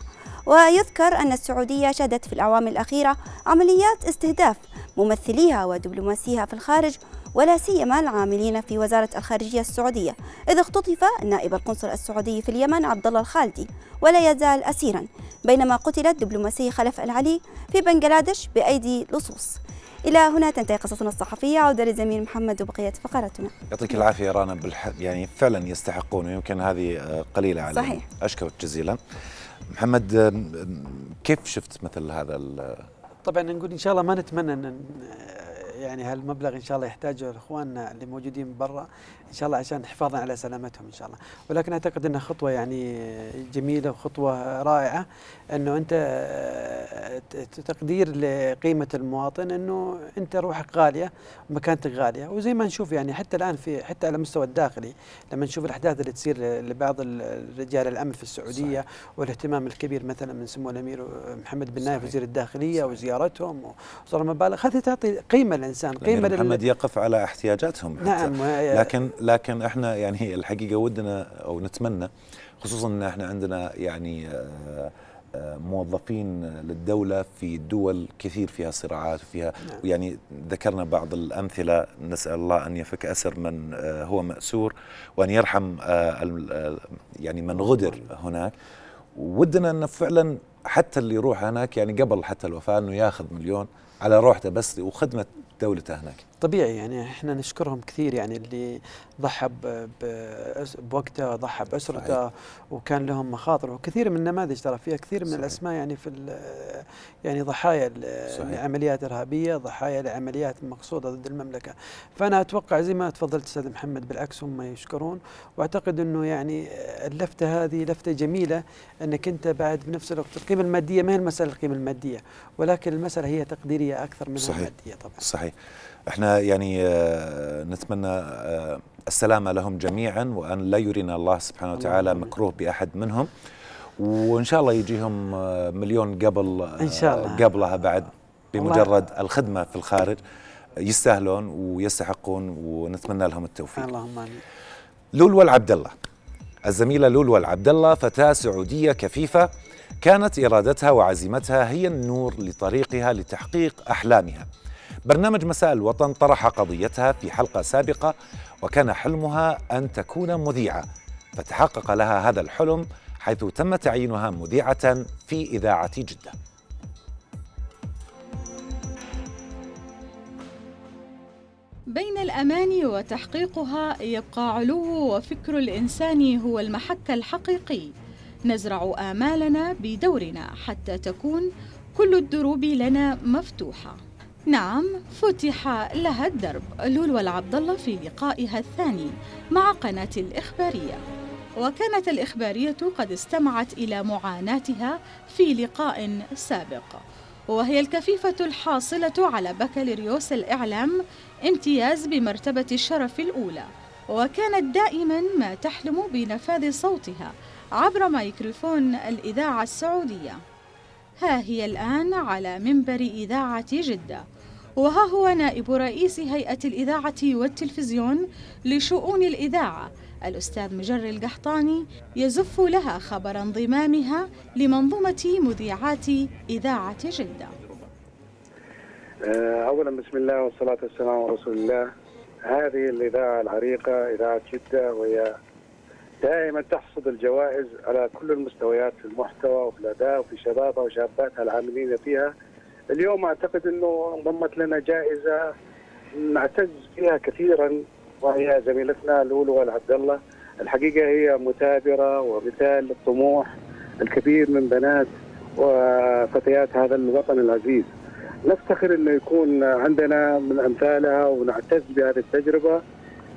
ويذكر أن السعودية شهدت في الأعوام الأخيرة عمليات استهداف ممثليها ودبلوماسيها في الخارج ولا سيما العاملين في وزارة الخارجية السعودية إذ اختطف نائب القنصل السعودي في اليمن عبد الله الخالدي ولا يزال أسيرا بينما قتل الدبلوماسي خلف العلي في بنغلاديش بأيدي لصوص. إلى هنا تنتهي قصصنا الصحفية. عودة للزميل محمد وبقية فقراتنا. يعطيك العافية رانا بالح... يعني فعلا يستحقون ويمكن هذه آه، قليلة عليهم. صحيح. أشكرك جزيلا. محمد كيف شفت مثل هذا طبعا نقول إن شاء الله ما نتمنى ان يعني هالمبلغ إن شاء الله يحتاجه إخواننا اللي موجودين برا. إن شاء الله عشان حفاظا على سلامتهم إن شاء الله. ولكن أعتقد إنها خطوة يعني جميلة وخطوة رائعة إنه أنت تقدير لقيمة المواطن إنه أنت روحك غالية ومكانتك غالية. وزي ما نشوف يعني حتى الآن في حتى على المستوى الداخلي لما نشوف الأحداث اللي تصير لبعض رجال الأمن في السعودية صحيح. والاهتمام الكبير مثلا من سمو الأمير محمد بن نايف وزير الداخلية صحيح. وزيارتهم وصار المبالغ هذه تعطي قيمة للإنسان قيمة محمد يقف على احتياجاتهم نعم لكن لكن إحنا يعني الحقيقة ودنا أو نتمنى خصوصا إن إحنا عندنا يعني آه، آه، موظفين للدولة في دول كثير فيها صراعات وفيها نعم. يعني ذكرنا بعض الأمثلة نسأل الله أن يفك أسر من آه، هو مأسور وأن يرحم يعني من غدر هناك. ودنا أن فعلا حتى اللي يروح هناك يعني قبل حتى الوفاة أنه ياخذ مليون على روحته بس وخدمة دولته هناك. طبيعي يعني إحنا نشكرهم كثير يعني اللي ضحى بوقته ضحى بأسرته وكان لهم مخاطر. وكثير من النماذج ترى فيها كثير من صحيح. الأسماء يعني في يعني ضحايا لعمليات ارهابيه ضحايا لعمليات مقصوده ضد المملكة. فأنا أتوقع زي ما تفضلت أستاذ محمد بالعكس هم يشكرون. وأعتقد إنه يعني اللفتة هذه لفتة جميلة إنك أنت بعد بنفس الوقت القيمة المادية ما هي المسألة القيمة المادية ولكن المسألة هي تقديرية أكثر من المادية طبعا. صحيح. إحنا يعني آه، نتمنى آه، السلامة لهم جميعا وأن لا يرينا الله سبحانه وتعالى مكروه بأحد منهم. وإن شاء الله يجيهم آه، مليون قبل إن شاء الله. قبلها بعد بمجرد الله. الخدمة في الخارج يستاهلون ويستحقون ونتمنى لهم التوفيق. اللهم آمين. لولو عبد الله الزميلة لولو العبد الله فتاة سعودية كفيفة كانت إرادتها وعزيمتها هي النور لطريقها لتحقيق أحلامها. برنامج مساء الوطن طرح قضيتها في حلقة سابقة وكان حلمها أن تكون مذيعة. فتحقق لها هذا الحلم حيث تم تعيينها مذيعة في إذاعة جدة. بين الأماني وتحقيقها يبقى علو وفكر الإنسان هو المحك الحقيقي. نزرع آمالنا بدورنا حتى تكون كل الدروب لنا مفتوحة. نعم فتح لها الدرب لولو العبد الله في لقائها الثاني مع قناة الإخبارية. وكانت الإخبارية قد استمعت إلى معاناتها في لقاء سابق. وهي الكفيفة الحاصلة على بكالوريوس الإعلام امتياز بمرتبة الشرف الأولى. وكانت دائما ما تحلم بنفاذ صوتها عبر ميكروفون الإذاعة السعودية. ها هي الآن على منبر إذاعة جدة. وها هو نائب رئيس هيئة الإذاعة والتلفزيون لشؤون الإذاعة الأستاذ مجر القحطاني يزف لها خبر انضمامها لمنظومة مذيعات إذاعة جدة. آه، أولا بسم الله والصلاة والسلام على رسول الله. هذه الإذاعة العريقة إذاعة جدة وهي دائما تحصد الجوائز على كل المستويات في المحتوى وفي الأداء وفي شبابها وشاباتها العاملين فيها. اليوم أعتقد أنه انضمت لنا جائزة نعتز فيها كثيرا وهي زميلتنا لولو العبد الله الحقيقة هي مثابرة ومثال للطموح الكثير من بنات وفتيات هذا الوطن العزيز. نفتخر إنه يكون عندنا من أمثالها ونعتز بهذه التجربة.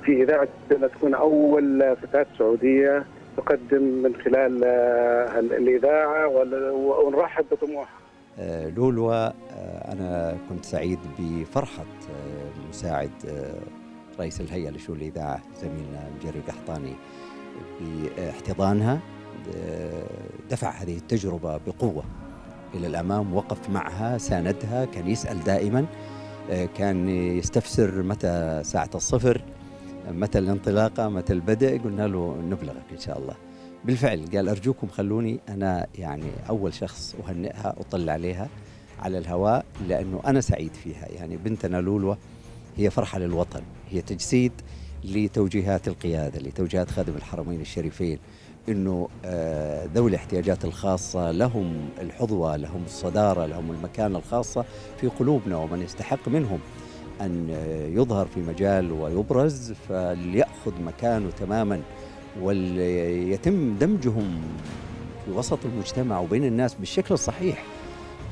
في إنها تكون أول فتاة سعودية تقدم من خلال آه، الإذاعة ونرحب بطموحها. آه، لولو آه، أنا كنت سعيد بفرحة مساعد رئيس الهيئة لشؤون الإذاعة زميلنا مجري قحطاني باحتضانها دفع هذه التجربة بقوة إلى الأمام وقف معها ساندها كان يسأل دائما كان يستفسر متى ساعة الصفر متى الانطلاقة متى البدء؟ قلنا له نبلغك إن شاء الله. بالفعل قال أرجوكم خلوني أنا يعني أول شخص أهنئها أطل عليها على الهواء لأنه أنا سعيد فيها. يعني بنتنا لولوة هي فرحة للوطن هي تجسيد لتوجيهات القيادة لتوجيهات خادم الحرمين الشريفين إنه آه، ذوي الاحتياجات الخاصة لهم الحظوة لهم الصدارة لهم المكانة الخاصة في قلوبنا ومن يستحق منهم. أن يظهر في مجال ويبرز فليأخذ مكانه تماما وليتم دمجهم في وسط المجتمع وبين الناس بالشكل الصحيح.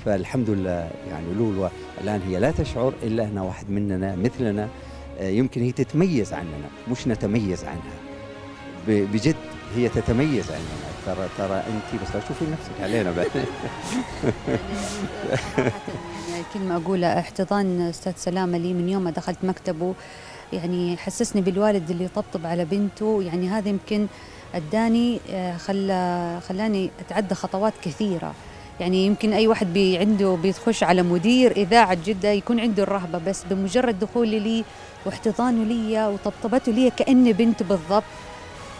فالحمد لله يعني لولو الان هي لا تشعر إلا أنها واحد مننا مثلنا. يمكن هي تتميز عننا مش نتميز عنها. بجد هي تتميز عننا. ترى ترى انت بس شوفي نفسك علينا بعد. كلمة أقولها احتضان أستاذ سلامة لي من يوم ما دخلت مكتبه. يعني حسسني بالوالد اللي يطبطب على بنته. يعني هذا يمكن أداني آه، خلى خلاني أتعدى خطوات كثيرة. يعني يمكن أي واحد بي عنده بيخش على مدير إذاعة جدة يكون عنده الرهبة بس بمجرد دخولي لي واحتضانه لي وطبطبته لي كأني بنته بالضبط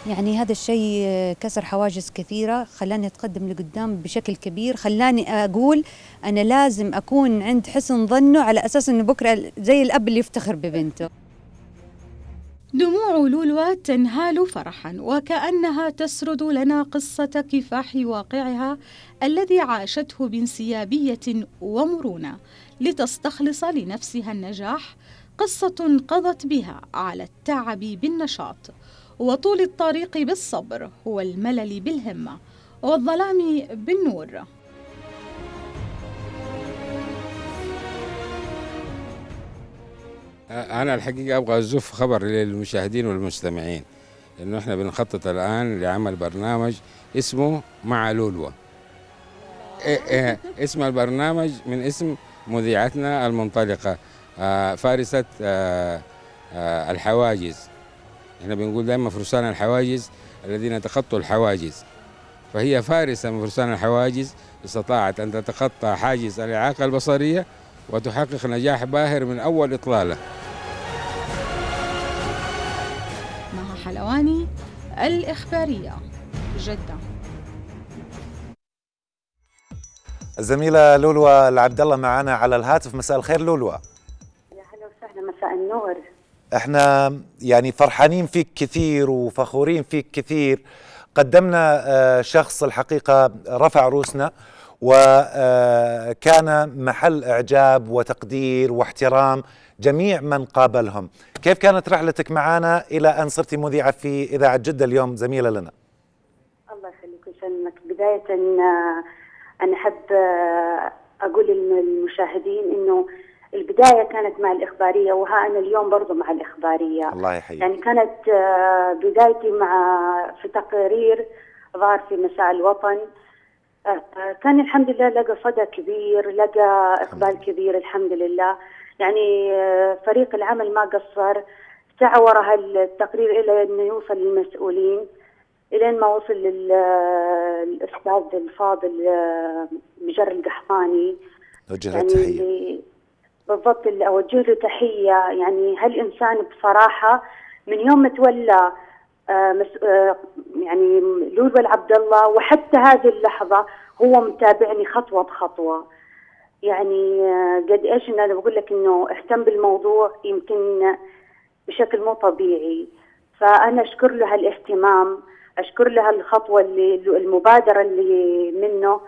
يعني هذا الشيء كسر حواجز كثيرة خلاني أتقدم لقدام بشكل كبير. خلاني أقول أنا لازم أكون عند حسن ظنه على أساس أنه بكرة زي الأب اللي يفتخر ببنته. دموع لولو تنهال فرحا وكأنها تسرد لنا قصة كفاح واقعها الذي عاشته بانسيابية ومرونة لتستخلص لنفسها النجاح. قصة قضت بها على التعب بالنشاط. وطول الطريق بالصبر والملل بالهمة والظلام بالنور. أنا الحقيقة أبغى أزف خبر للمشاهدين والمستمعين إنه إحنا بنخطط الآن لعمل برنامج اسمه مع لولوة. اسم البرنامج من اسم مذيعتنا المنطلقة آه، فارسة آه، آه، الحواجز. إحنا بنقول دائما فرسان الحواجز الذين تخطوا الحواجز. فهي فارسة من فرسان الحواجز استطاعت أن تتخطى حاجز الإعاقة البصرية وتحقق نجاح باهر من أول إطلالة. مها حلواني الإخبارية جدة. الزميلة لولوى العبد الله معنا على الهاتف. مساء الخير لولوى يا هلا وسهلا. مساء النور. إحنا يعني فرحانين فيك كثير وفخورين فيك كثير. قدمنا آه، شخص الحقيقة رفع روسنا وكان آه، محل إعجاب وتقدير واحترام جميع من قابلهم. كيف كانت رحلتك معنا إلى أن صرت مذيعة في إذاعة جدة اليوم؟ زميلة لنا. الله يخليك ويسلمك بداية آه، أنا أحب أقول للمشاهدين أنه البداية كانت مع الإخبارية وها أنا اليوم برضو مع الإخبارية. الله يحييك. يعني كانت آه، بدايتي مع في تقرير ظهر في مساء الوطن. آه، كان الحمد لله لقى صدى كبير لقى إقبال كبير الحمد لله. يعني آه، فريق العمل ما قصر. سعى وراء التقرير إلى أنه يوصل للمسؤولين إلين ما وصل للأستاذ الفاضل مجر القحطاني. وجه يعني تحية بالضبط اللي أوجه له تحية. يعني هالإنسان بصراحة من يوم ما تولى آه آه يعني لولو العبد الله وحتى هذه اللحظة هو متابعني خطوة بخطوة. يعني آه قد إيش أنا بقول لك إنه اهتم بالموضوع يمكن بشكل مو طبيعي. فأنا أشكر له هالاهتمام أشكر له الخطوه اللي المبادرة اللي منه.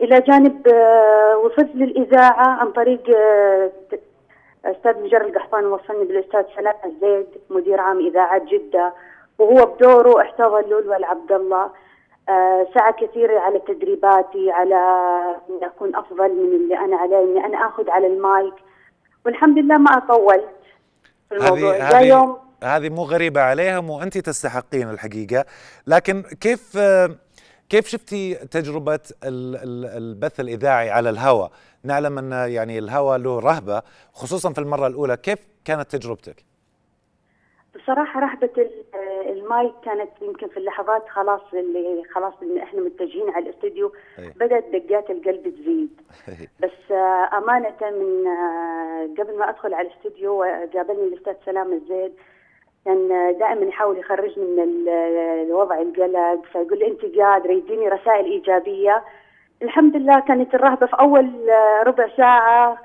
إلى جانب آه، وصلت للإذاعة عن طريق آه، أستاذ مجر القحطاني وصلني بالأستاذ سلام الزيد مدير عام إذاعة جدة وهو بدوره احتوى اللولو العبد الله. آه، سعى كثير على تدريباتي على إني أكون أفضل من اللي أنا عليه إني أنا آخذ على المايك. والحمد لله ما أطولت في الموضوع. هذه يوم هذه مو غريبة عليهم وأنت تستحقين الحقيقة. لكن كيف كيف شفتي تجربة البث الإذاعي على الهواء؟ نعلم أن يعني الهواء له رهبة خصوصا في المرة الأولى، كيف كانت تجربتك؟ بصراحة رهبة المايك كانت يمكن في اللحظات خلاص اللي خلاص اللي إحنا متجهين على الاستوديو بدأت دقات القلب تزيد. بس آه، أمانة من آه، قبل ما أدخل على الاستوديو قابلني الأستاذ سلام الزيد. كان دائما يحاول يخرجني من الوضع القلق فيقول لي انت قادرة يديني رسائل إيجابية. الحمد لله كانت الرهبة في أول ربع ساعة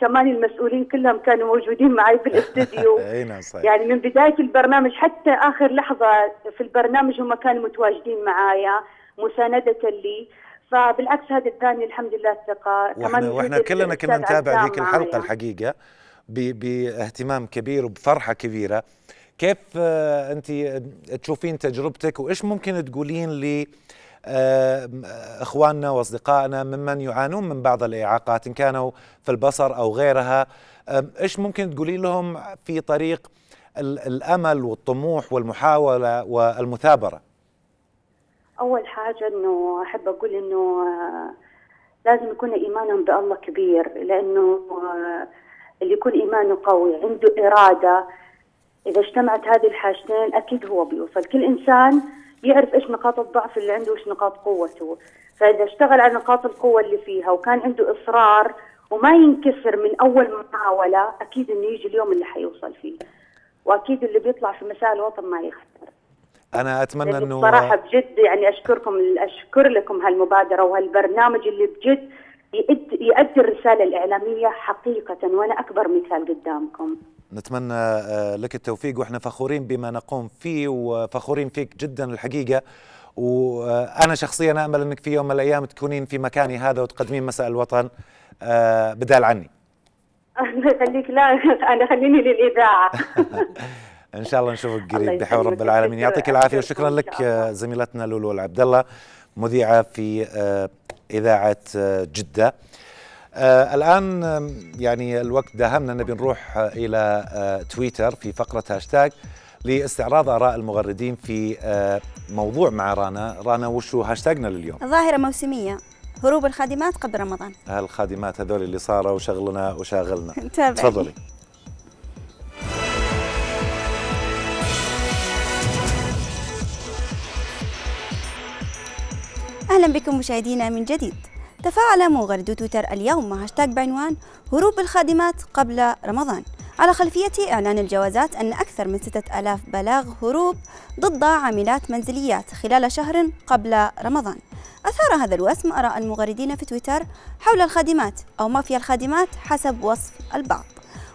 كمان المسؤولين كلهم كانوا موجودين معي في الاستديو. نعم، يعني من بداية البرنامج حتى آخر لحظة في البرنامج هم كانوا متواجدين معايا مساندة لي. فبالعكس هذا الثاني الحمد لله الثقة. كمان وإحنا كلنا كنا نتابع ذيك الحلقة الحقيقة باهتمام كبير وبفرحة كبيرة. كيف آه، انت تشوفين تجربتك وإيش ممكن تقولين ل آه، إخواننا وأصدقائنا ممن يعانون من بعض الإعاقات إن كانوا في البصر أو غيرها؟ إيش ممكن تقولين لهم في طريق الأمل والطموح والمحاولة والمثابرة؟ أول حاجة إنه أحب أقول إنه آه، لازم يكون إيمانهم بالله كبير لأنه اللي يكون إيمانه قوي عنده إرادة إذا اجتمعت هذه الحاجتين أكيد هو بيوصل. كل إنسان يعرف إيش نقاط الضعف اللي عنده وإيش نقاط قوته. فإذا اشتغل على نقاط القوة اللي فيها وكان عنده إصرار وما ينكسر من أول محاولة أكيد إنه يجي اليوم اللي حيوصل فيه. وأكيد اللي بيطلع في مساء الوطن ما يخسر. أنا أتمنى إنه بصراحة بجد يعني أشكركم أشكر لكم هالمبادرة وهالبرنامج اللي بجد يؤدي الرسالة الإعلامية حقيقة. وأنا أكبر مثال قدامكم. نتمنى آه، لك التوفيق وإحنا فخورين بما نقوم فيه وفخورين فيك جدا الحقيقة. وأنا شخصيا امل إنك في يوم من الأيام تكونين في مكاني هذا وتقدمين مساء الوطن آه، بدال عني. الله يخليك لا أنا خليني للإذاعة. إن شاء الله نشوفك قريب بحول رب العالمين. يعطيك العافية وشكرا لك زميلتنا لولو العبد الله مذيعة في آه، إذاعة جدة. آه الآن يعني الوقت داهمنا نبي نروح إلى آه تويتر في فقرة هاشتاج لاستعراض آراء المغردين في آه موضوع مع رانا. رانا وشو هاشتاجنا لليوم؟ ظاهرة موسمية. هروب الخادمات قبل رمضان. الخادمات هذول اللي صاروا وشغلنا وشاغلنا. تفضلي. أهلا بكم مشاهدينا من جديد. تفاعل مغردو تويتر اليوم مع هاشتاج بعنوان هروب الخادمات قبل رمضان. على خلفية إعلان الجوازات أن أكثر من ستة ألاف بلاغ هروب ضد عاملات منزليات خلال شهر قبل رمضان. أثار هذا الوسم آراء المغردين في تويتر حول الخادمات أو مافيا الخادمات حسب وصف البعض.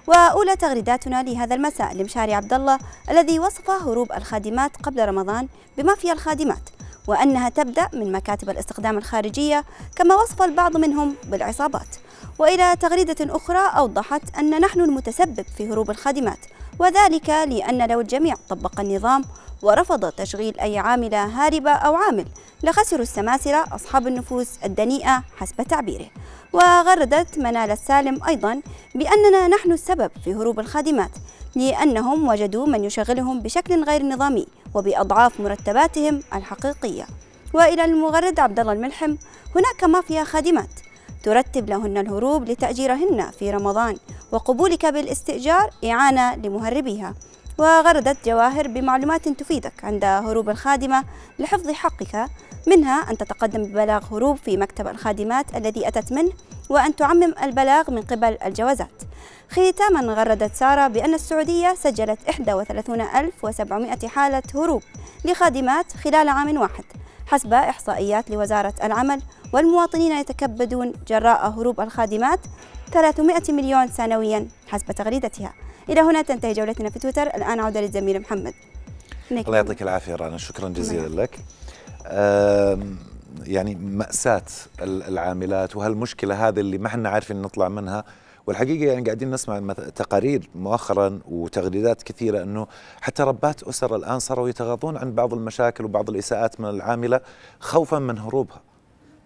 وأولى تغريداتنا لهذا المساء لمشاري عبد الله الذي وصف هروب الخادمات قبل رمضان بمافيا الخادمات. وأنها تبدأ من مكاتب الاستخدام الخارجية كما وصف البعض منهم بالعصابات. وإلى تغريدة أخرى أوضحت أن نحن المتسبب في هروب الخادمات وذلك لأن لو الجميع طبق النظام ورفض تشغيل أي عاملة هاربة أو عامل لخسروا السماسرة أصحاب النفوس الدنيئة حسب تعبيره. وغردت منال السالم أيضا بأننا نحن السبب في هروب الخادمات لأنهم وجدوا من يشغلهم بشكل غير نظامي وبأضعاف مرتباتهم الحقيقية. وإلى المغرد عبد الله الملحم هناك مافيا خادمات ترتب لهن الهروب لتأجيرهن في رمضان وقبولك بالاستئجار إعانة لمهربيها. وغردت جواهر بمعلومات تفيدك عند هروب الخادمة لحفظ حقك منها أن تتقدم ببلاغ هروب في مكتب الخادمات الذي أتت منه وأن تعمم البلاغ من قبل الجوازات. ختاما غردت سارة بأن السعودية سجلت 31700 حالة هروب لخادمات خلال عام واحد حسب إحصائيات لوزارة العمل والمواطنين يتكبدون جراء هروب الخادمات 300 مليون سنويا حسب تغريدتها. إلى هنا تنتهي جولتنا في تويتر. الآن عودة للزميل محمد. الله يعطيك العافية رانا شكرا جزيلا لك. يعني مأساة العاملات وهالمشكلة هذه اللي ما إحنا عارفين نطلع منها والحقيقة يعني قاعدين نسمع تقارير مؤخرا وتغريدات كثيرة إنه حتى ربات أسر الآن صاروا يتغاضون عن بعض المشاكل وبعض الإساءات من العاملة خوفا من هروبها.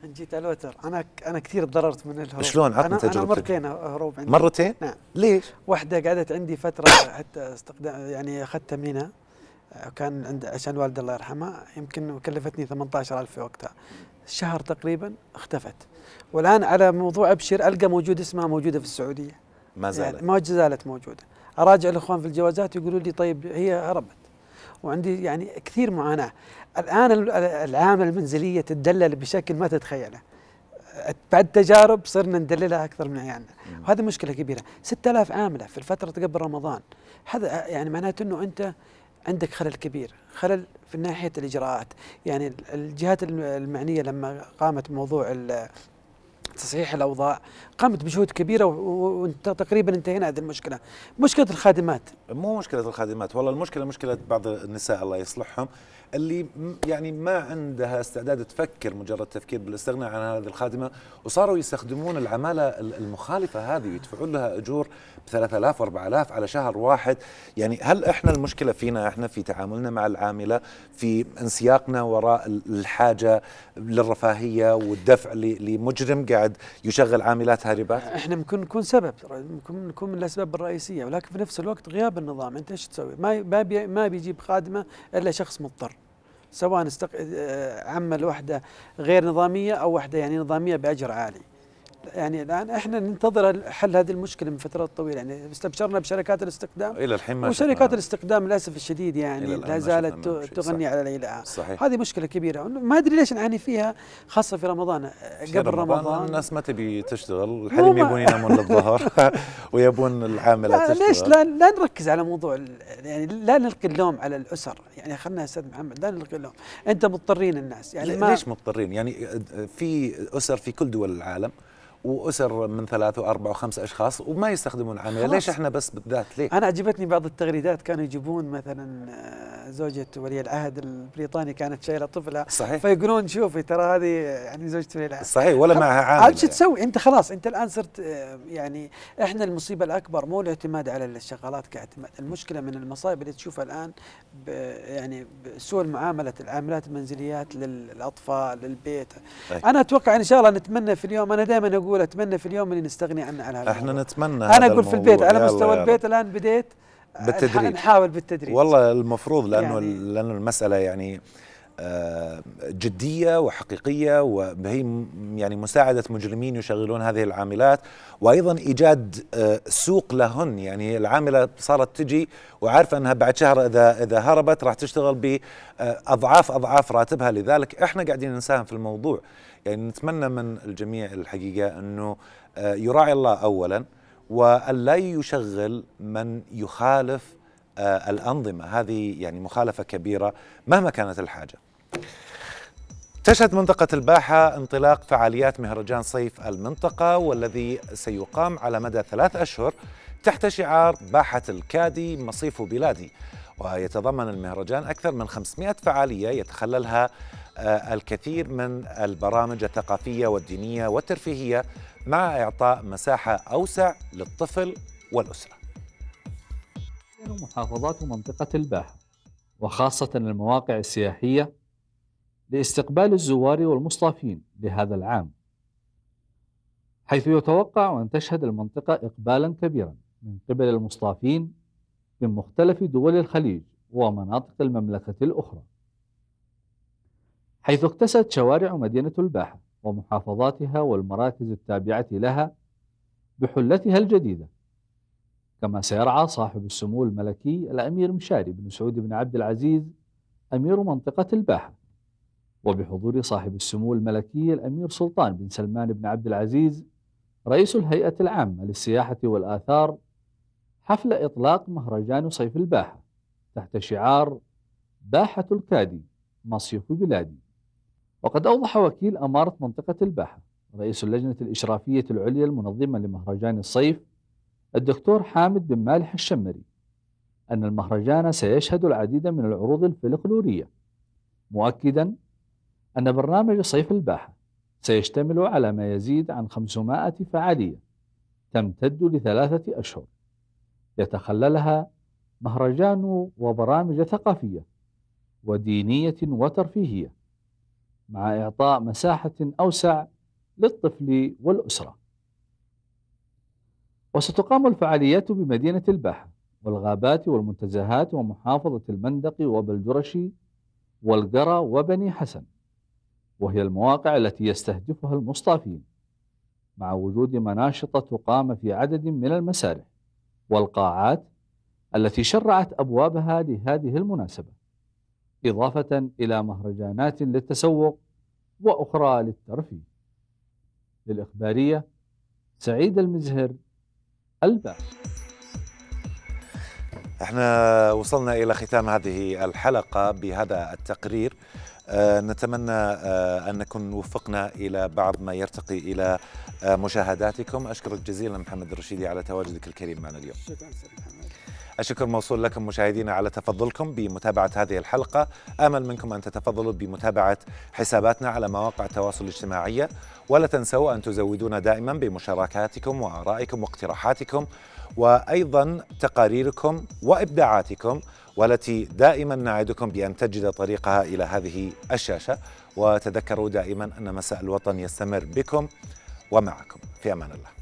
جيت على ألوتر أنا أنا كثير تضررت من الهروب شلون عطنا تجربتك؟ أنا مرتين هروب عندي مرتين؟ نعم ليش؟ واحدة قعدت عندي فترة حتى استخدام يعني أخذت تمرينها كان عند عشان والد الله يرحمه يمكن كلفتني 18000 في وقتها. شهر تقريبا اختفت. والآن على موضوع أبشر ألقى موجود اسمها موجودة في السعودية. ما زالت. يعني ما زالت موجودة. أراجع الإخوان في الجوازات يقولوا لي طيب هي هربت. وعندي يعني كثير معاناة. الآن العامل المنزلية تدلل بشكل ما تتخيله. بعد تجارب صرنا ندللها أكثر من عيالنا. وهذه مشكلة كبيرة. 6000 عاملة في الفترة قبل رمضان. هذا يعني معناته إنه أنت عندك خلل كبير خلل في ناحية الإجراءات. يعني الجهات المعنية لما قامت بموضوع تصحيح الأوضاع قامت بجهود كبيرة وتقريبا انتهينا هذه المشكلة. مشكلة الخادمات. مو مشكلة الخادمات والله المشكلة مشكلة بعض النساء الله يصلحهم. اللي يعني ما عندها استعداد تفكر مجرد تفكير بالاستغناء عن هذه الخادمة وصاروا يستخدمون العمالة المخالفة هذه يدفعون لها أجور ب 3000 و4000 على شهر واحد. يعني هل إحنا المشكلة فينا إحنا في تعاملنا مع العاملة في انسياقنا وراء الحاجة للرفاهية والدفع لمجرم قاعد يشغل عاملات هاربات؟ إحنا ممكن نكون سبب ممكن نكون من الأسباب الرئيسية ولكن في نفس الوقت غياب النظام أنت إيش تسوي؟ ما ما بيجيب خادمة إلا شخص مضطر. سواء استق... آه، عمل وحدة غير نظامية أو وحدة يعني نظامية بأجر عالي. يعني الآن إحنا ننتظر حل هذه المشكلة من فترات طويلة. يعني استبشرنا بشركات الاستخدام إلى الحين ما وشركات الاستخدام للأسف الشديد يعني لا زالت تغني على ليلها صحيح. هذه مشكلة كبيرة. ما أدري ليش نعاني فيها خاصة في رمضان قبل رمضان, رمضان. الناس ما تبي تشتغل. الحريم يبون ينامون للظهر ويبون العاملات تشتغل. ليش؟ لا, لا نركز على موضوع يعني لا نلقي اللوم على الأسر. يعني خلنا أستاذ محمد لا نلقي اللوم. أنت مضطرين الناس. يعني ليش مضطرين؟ يعني في أسر في كل دول العالم. وأسر من ثلاث واربع وخمس أشخاص وما يستخدمون عامله ليش إحنا بس بالذات؟ ليه أنا عجبتني بعض التغريدات كانوا يجيبون مثلا آه، زوجة ولي العهد البريطاني كانت شايلة طفلة. صحيح. فيقولون شوفي ترى هذه يعني زوجة ولي العهد. صحيح ولا معها عامل عاد شو تسوي؟ أنت خلاص أنت الآن صرت آه، يعني إحنا المصيبة الأكبر مو الاعتماد على الشغالات كاعتماد. المشكلة من المصايب اللي تشوفها الآن يعني سوء معاملة العاملات المنزليات للأطفال للبيت. أي. أنا أتوقع إن شاء الله نتمنى في اليوم أنا دائما أقول أتمنى في اليوم اللي نستغني عنه على هذا إحنا نتمنى أنا أقول في البيت على مستوى البيت الآن بديت بالتدريج. نحاول بالتدريج. والله المفروض لأنه يعني لأنه المسألة يعني آه، جدية وحقيقية وهي يعني مساعدة مجرمين يشغلون هذه العاملات وأيضا إيجاد آه، سوق لهن. يعني العاملة صارت تجي وعارفة أنها بعد شهر إذا إذا هربت راح تشتغل بأضعاف أضعاف راتبها. لذلك إحنا قاعدين نساهم في الموضوع. يعني نتمنى من الجميع الحقيقة أنه آه، يراعي الله اولا وأن لا يشغل من يخالف آه، الأنظمة. هذه يعني مخالفة كبيرة مهما كانت الحاجة. تشهد منطقة الباحة انطلاق فعاليات مهرجان صيف المنطقة والذي سيقام على مدى ثلاث أشهر تحت شعار باحة الكادي مصيف بلادي. ويتضمن المهرجان أكثر من 500 فعالية يتخللها الكثير من البرامج الثقافية والدينية والترفيهية مع إعطاء مساحة أوسع للطفل والأسرة. محافظات منطقة الباحة وخاصة المواقع السياحية لاستقبال الزوار والمصطافين لهذا العام حيث يتوقع أن تشهد المنطقة إقبالا كبيرا من قبل المصطافين من مختلف دول الخليج ومناطق المملكة الأخرى. حيث اكتست شوارع مدينة الباحة ومحافظاتها والمراكز التابعة لها بحلتها الجديدة. كما سيرعى صاحب السمو الملكي الأمير مشاري بن سعود بن عبد العزيز أمير منطقة الباحة وبحضور صاحب السمو الملكي الأمير سلطان بن سلمان بن عبد العزيز رئيس الهيئة العامة للسياحة والآثار حفل إطلاق مهرجان صيف الباحة تحت شعار باحة الكادي مصيف بلادي. وقد أوضح وكيل أمارة منطقة الباحة رئيس اللجنة الإشرافية العليا المنظمة لمهرجان الصيف الدكتور حامد بن مالح الشمري أن المهرجان سيشهد العديد من العروض الفلكلورية. مؤكدا أن برنامج صيف الباحة سيشتمل على ما يزيد عن 500 فعالية تمتد لثلاثة أشهر. يتخللها مهرجان وبرامج ثقافية ودينية وترفيهية. مع إعطاء مساحة أوسع للطفل والأسرة. وستقام الفعاليات بمدينة الباحة والغابات والمنتزهات ومحافظة المندق وبلجرشي والقرى وبني حسن وهي المواقع التي يستهدفها المصطافين مع وجود مناشط تقام في عدد من المسارح والقاعات التي شرعت أبوابها لهذه المناسبة. إضافة إلى مهرجانات للتسوق وأخرى للترفيه. للإخبارية سعيد المزهر الباحث. إحنا وصلنا إلى ختام هذه الحلقة بهذا التقرير. آه نتمنى آه أن نكون وفقنا إلى بعض ما يرتقي إلى آه مشاهداتكم. أشكرك جزيلا محمد الرشيدي على تواجدك الكريم معنا اليوم. شكرا محمد. الشكر موصول لكم مشاهدينا على تفضلكم بمتابعة هذه الحلقة. آمل منكم أن تتفضلوا بمتابعة حساباتنا على مواقع التواصل الاجتماعية ولا تنسوا أن تزودونا دائما بمشاركاتكم وآرائكم واقتراحاتكم وأيضا تقاريركم وإبداعاتكم والتي دائما نعدكم بأن تجد طريقها إلى هذه الشاشة. وتذكروا دائما أن مساء الوطن يستمر بكم ومعكم. في أمان الله.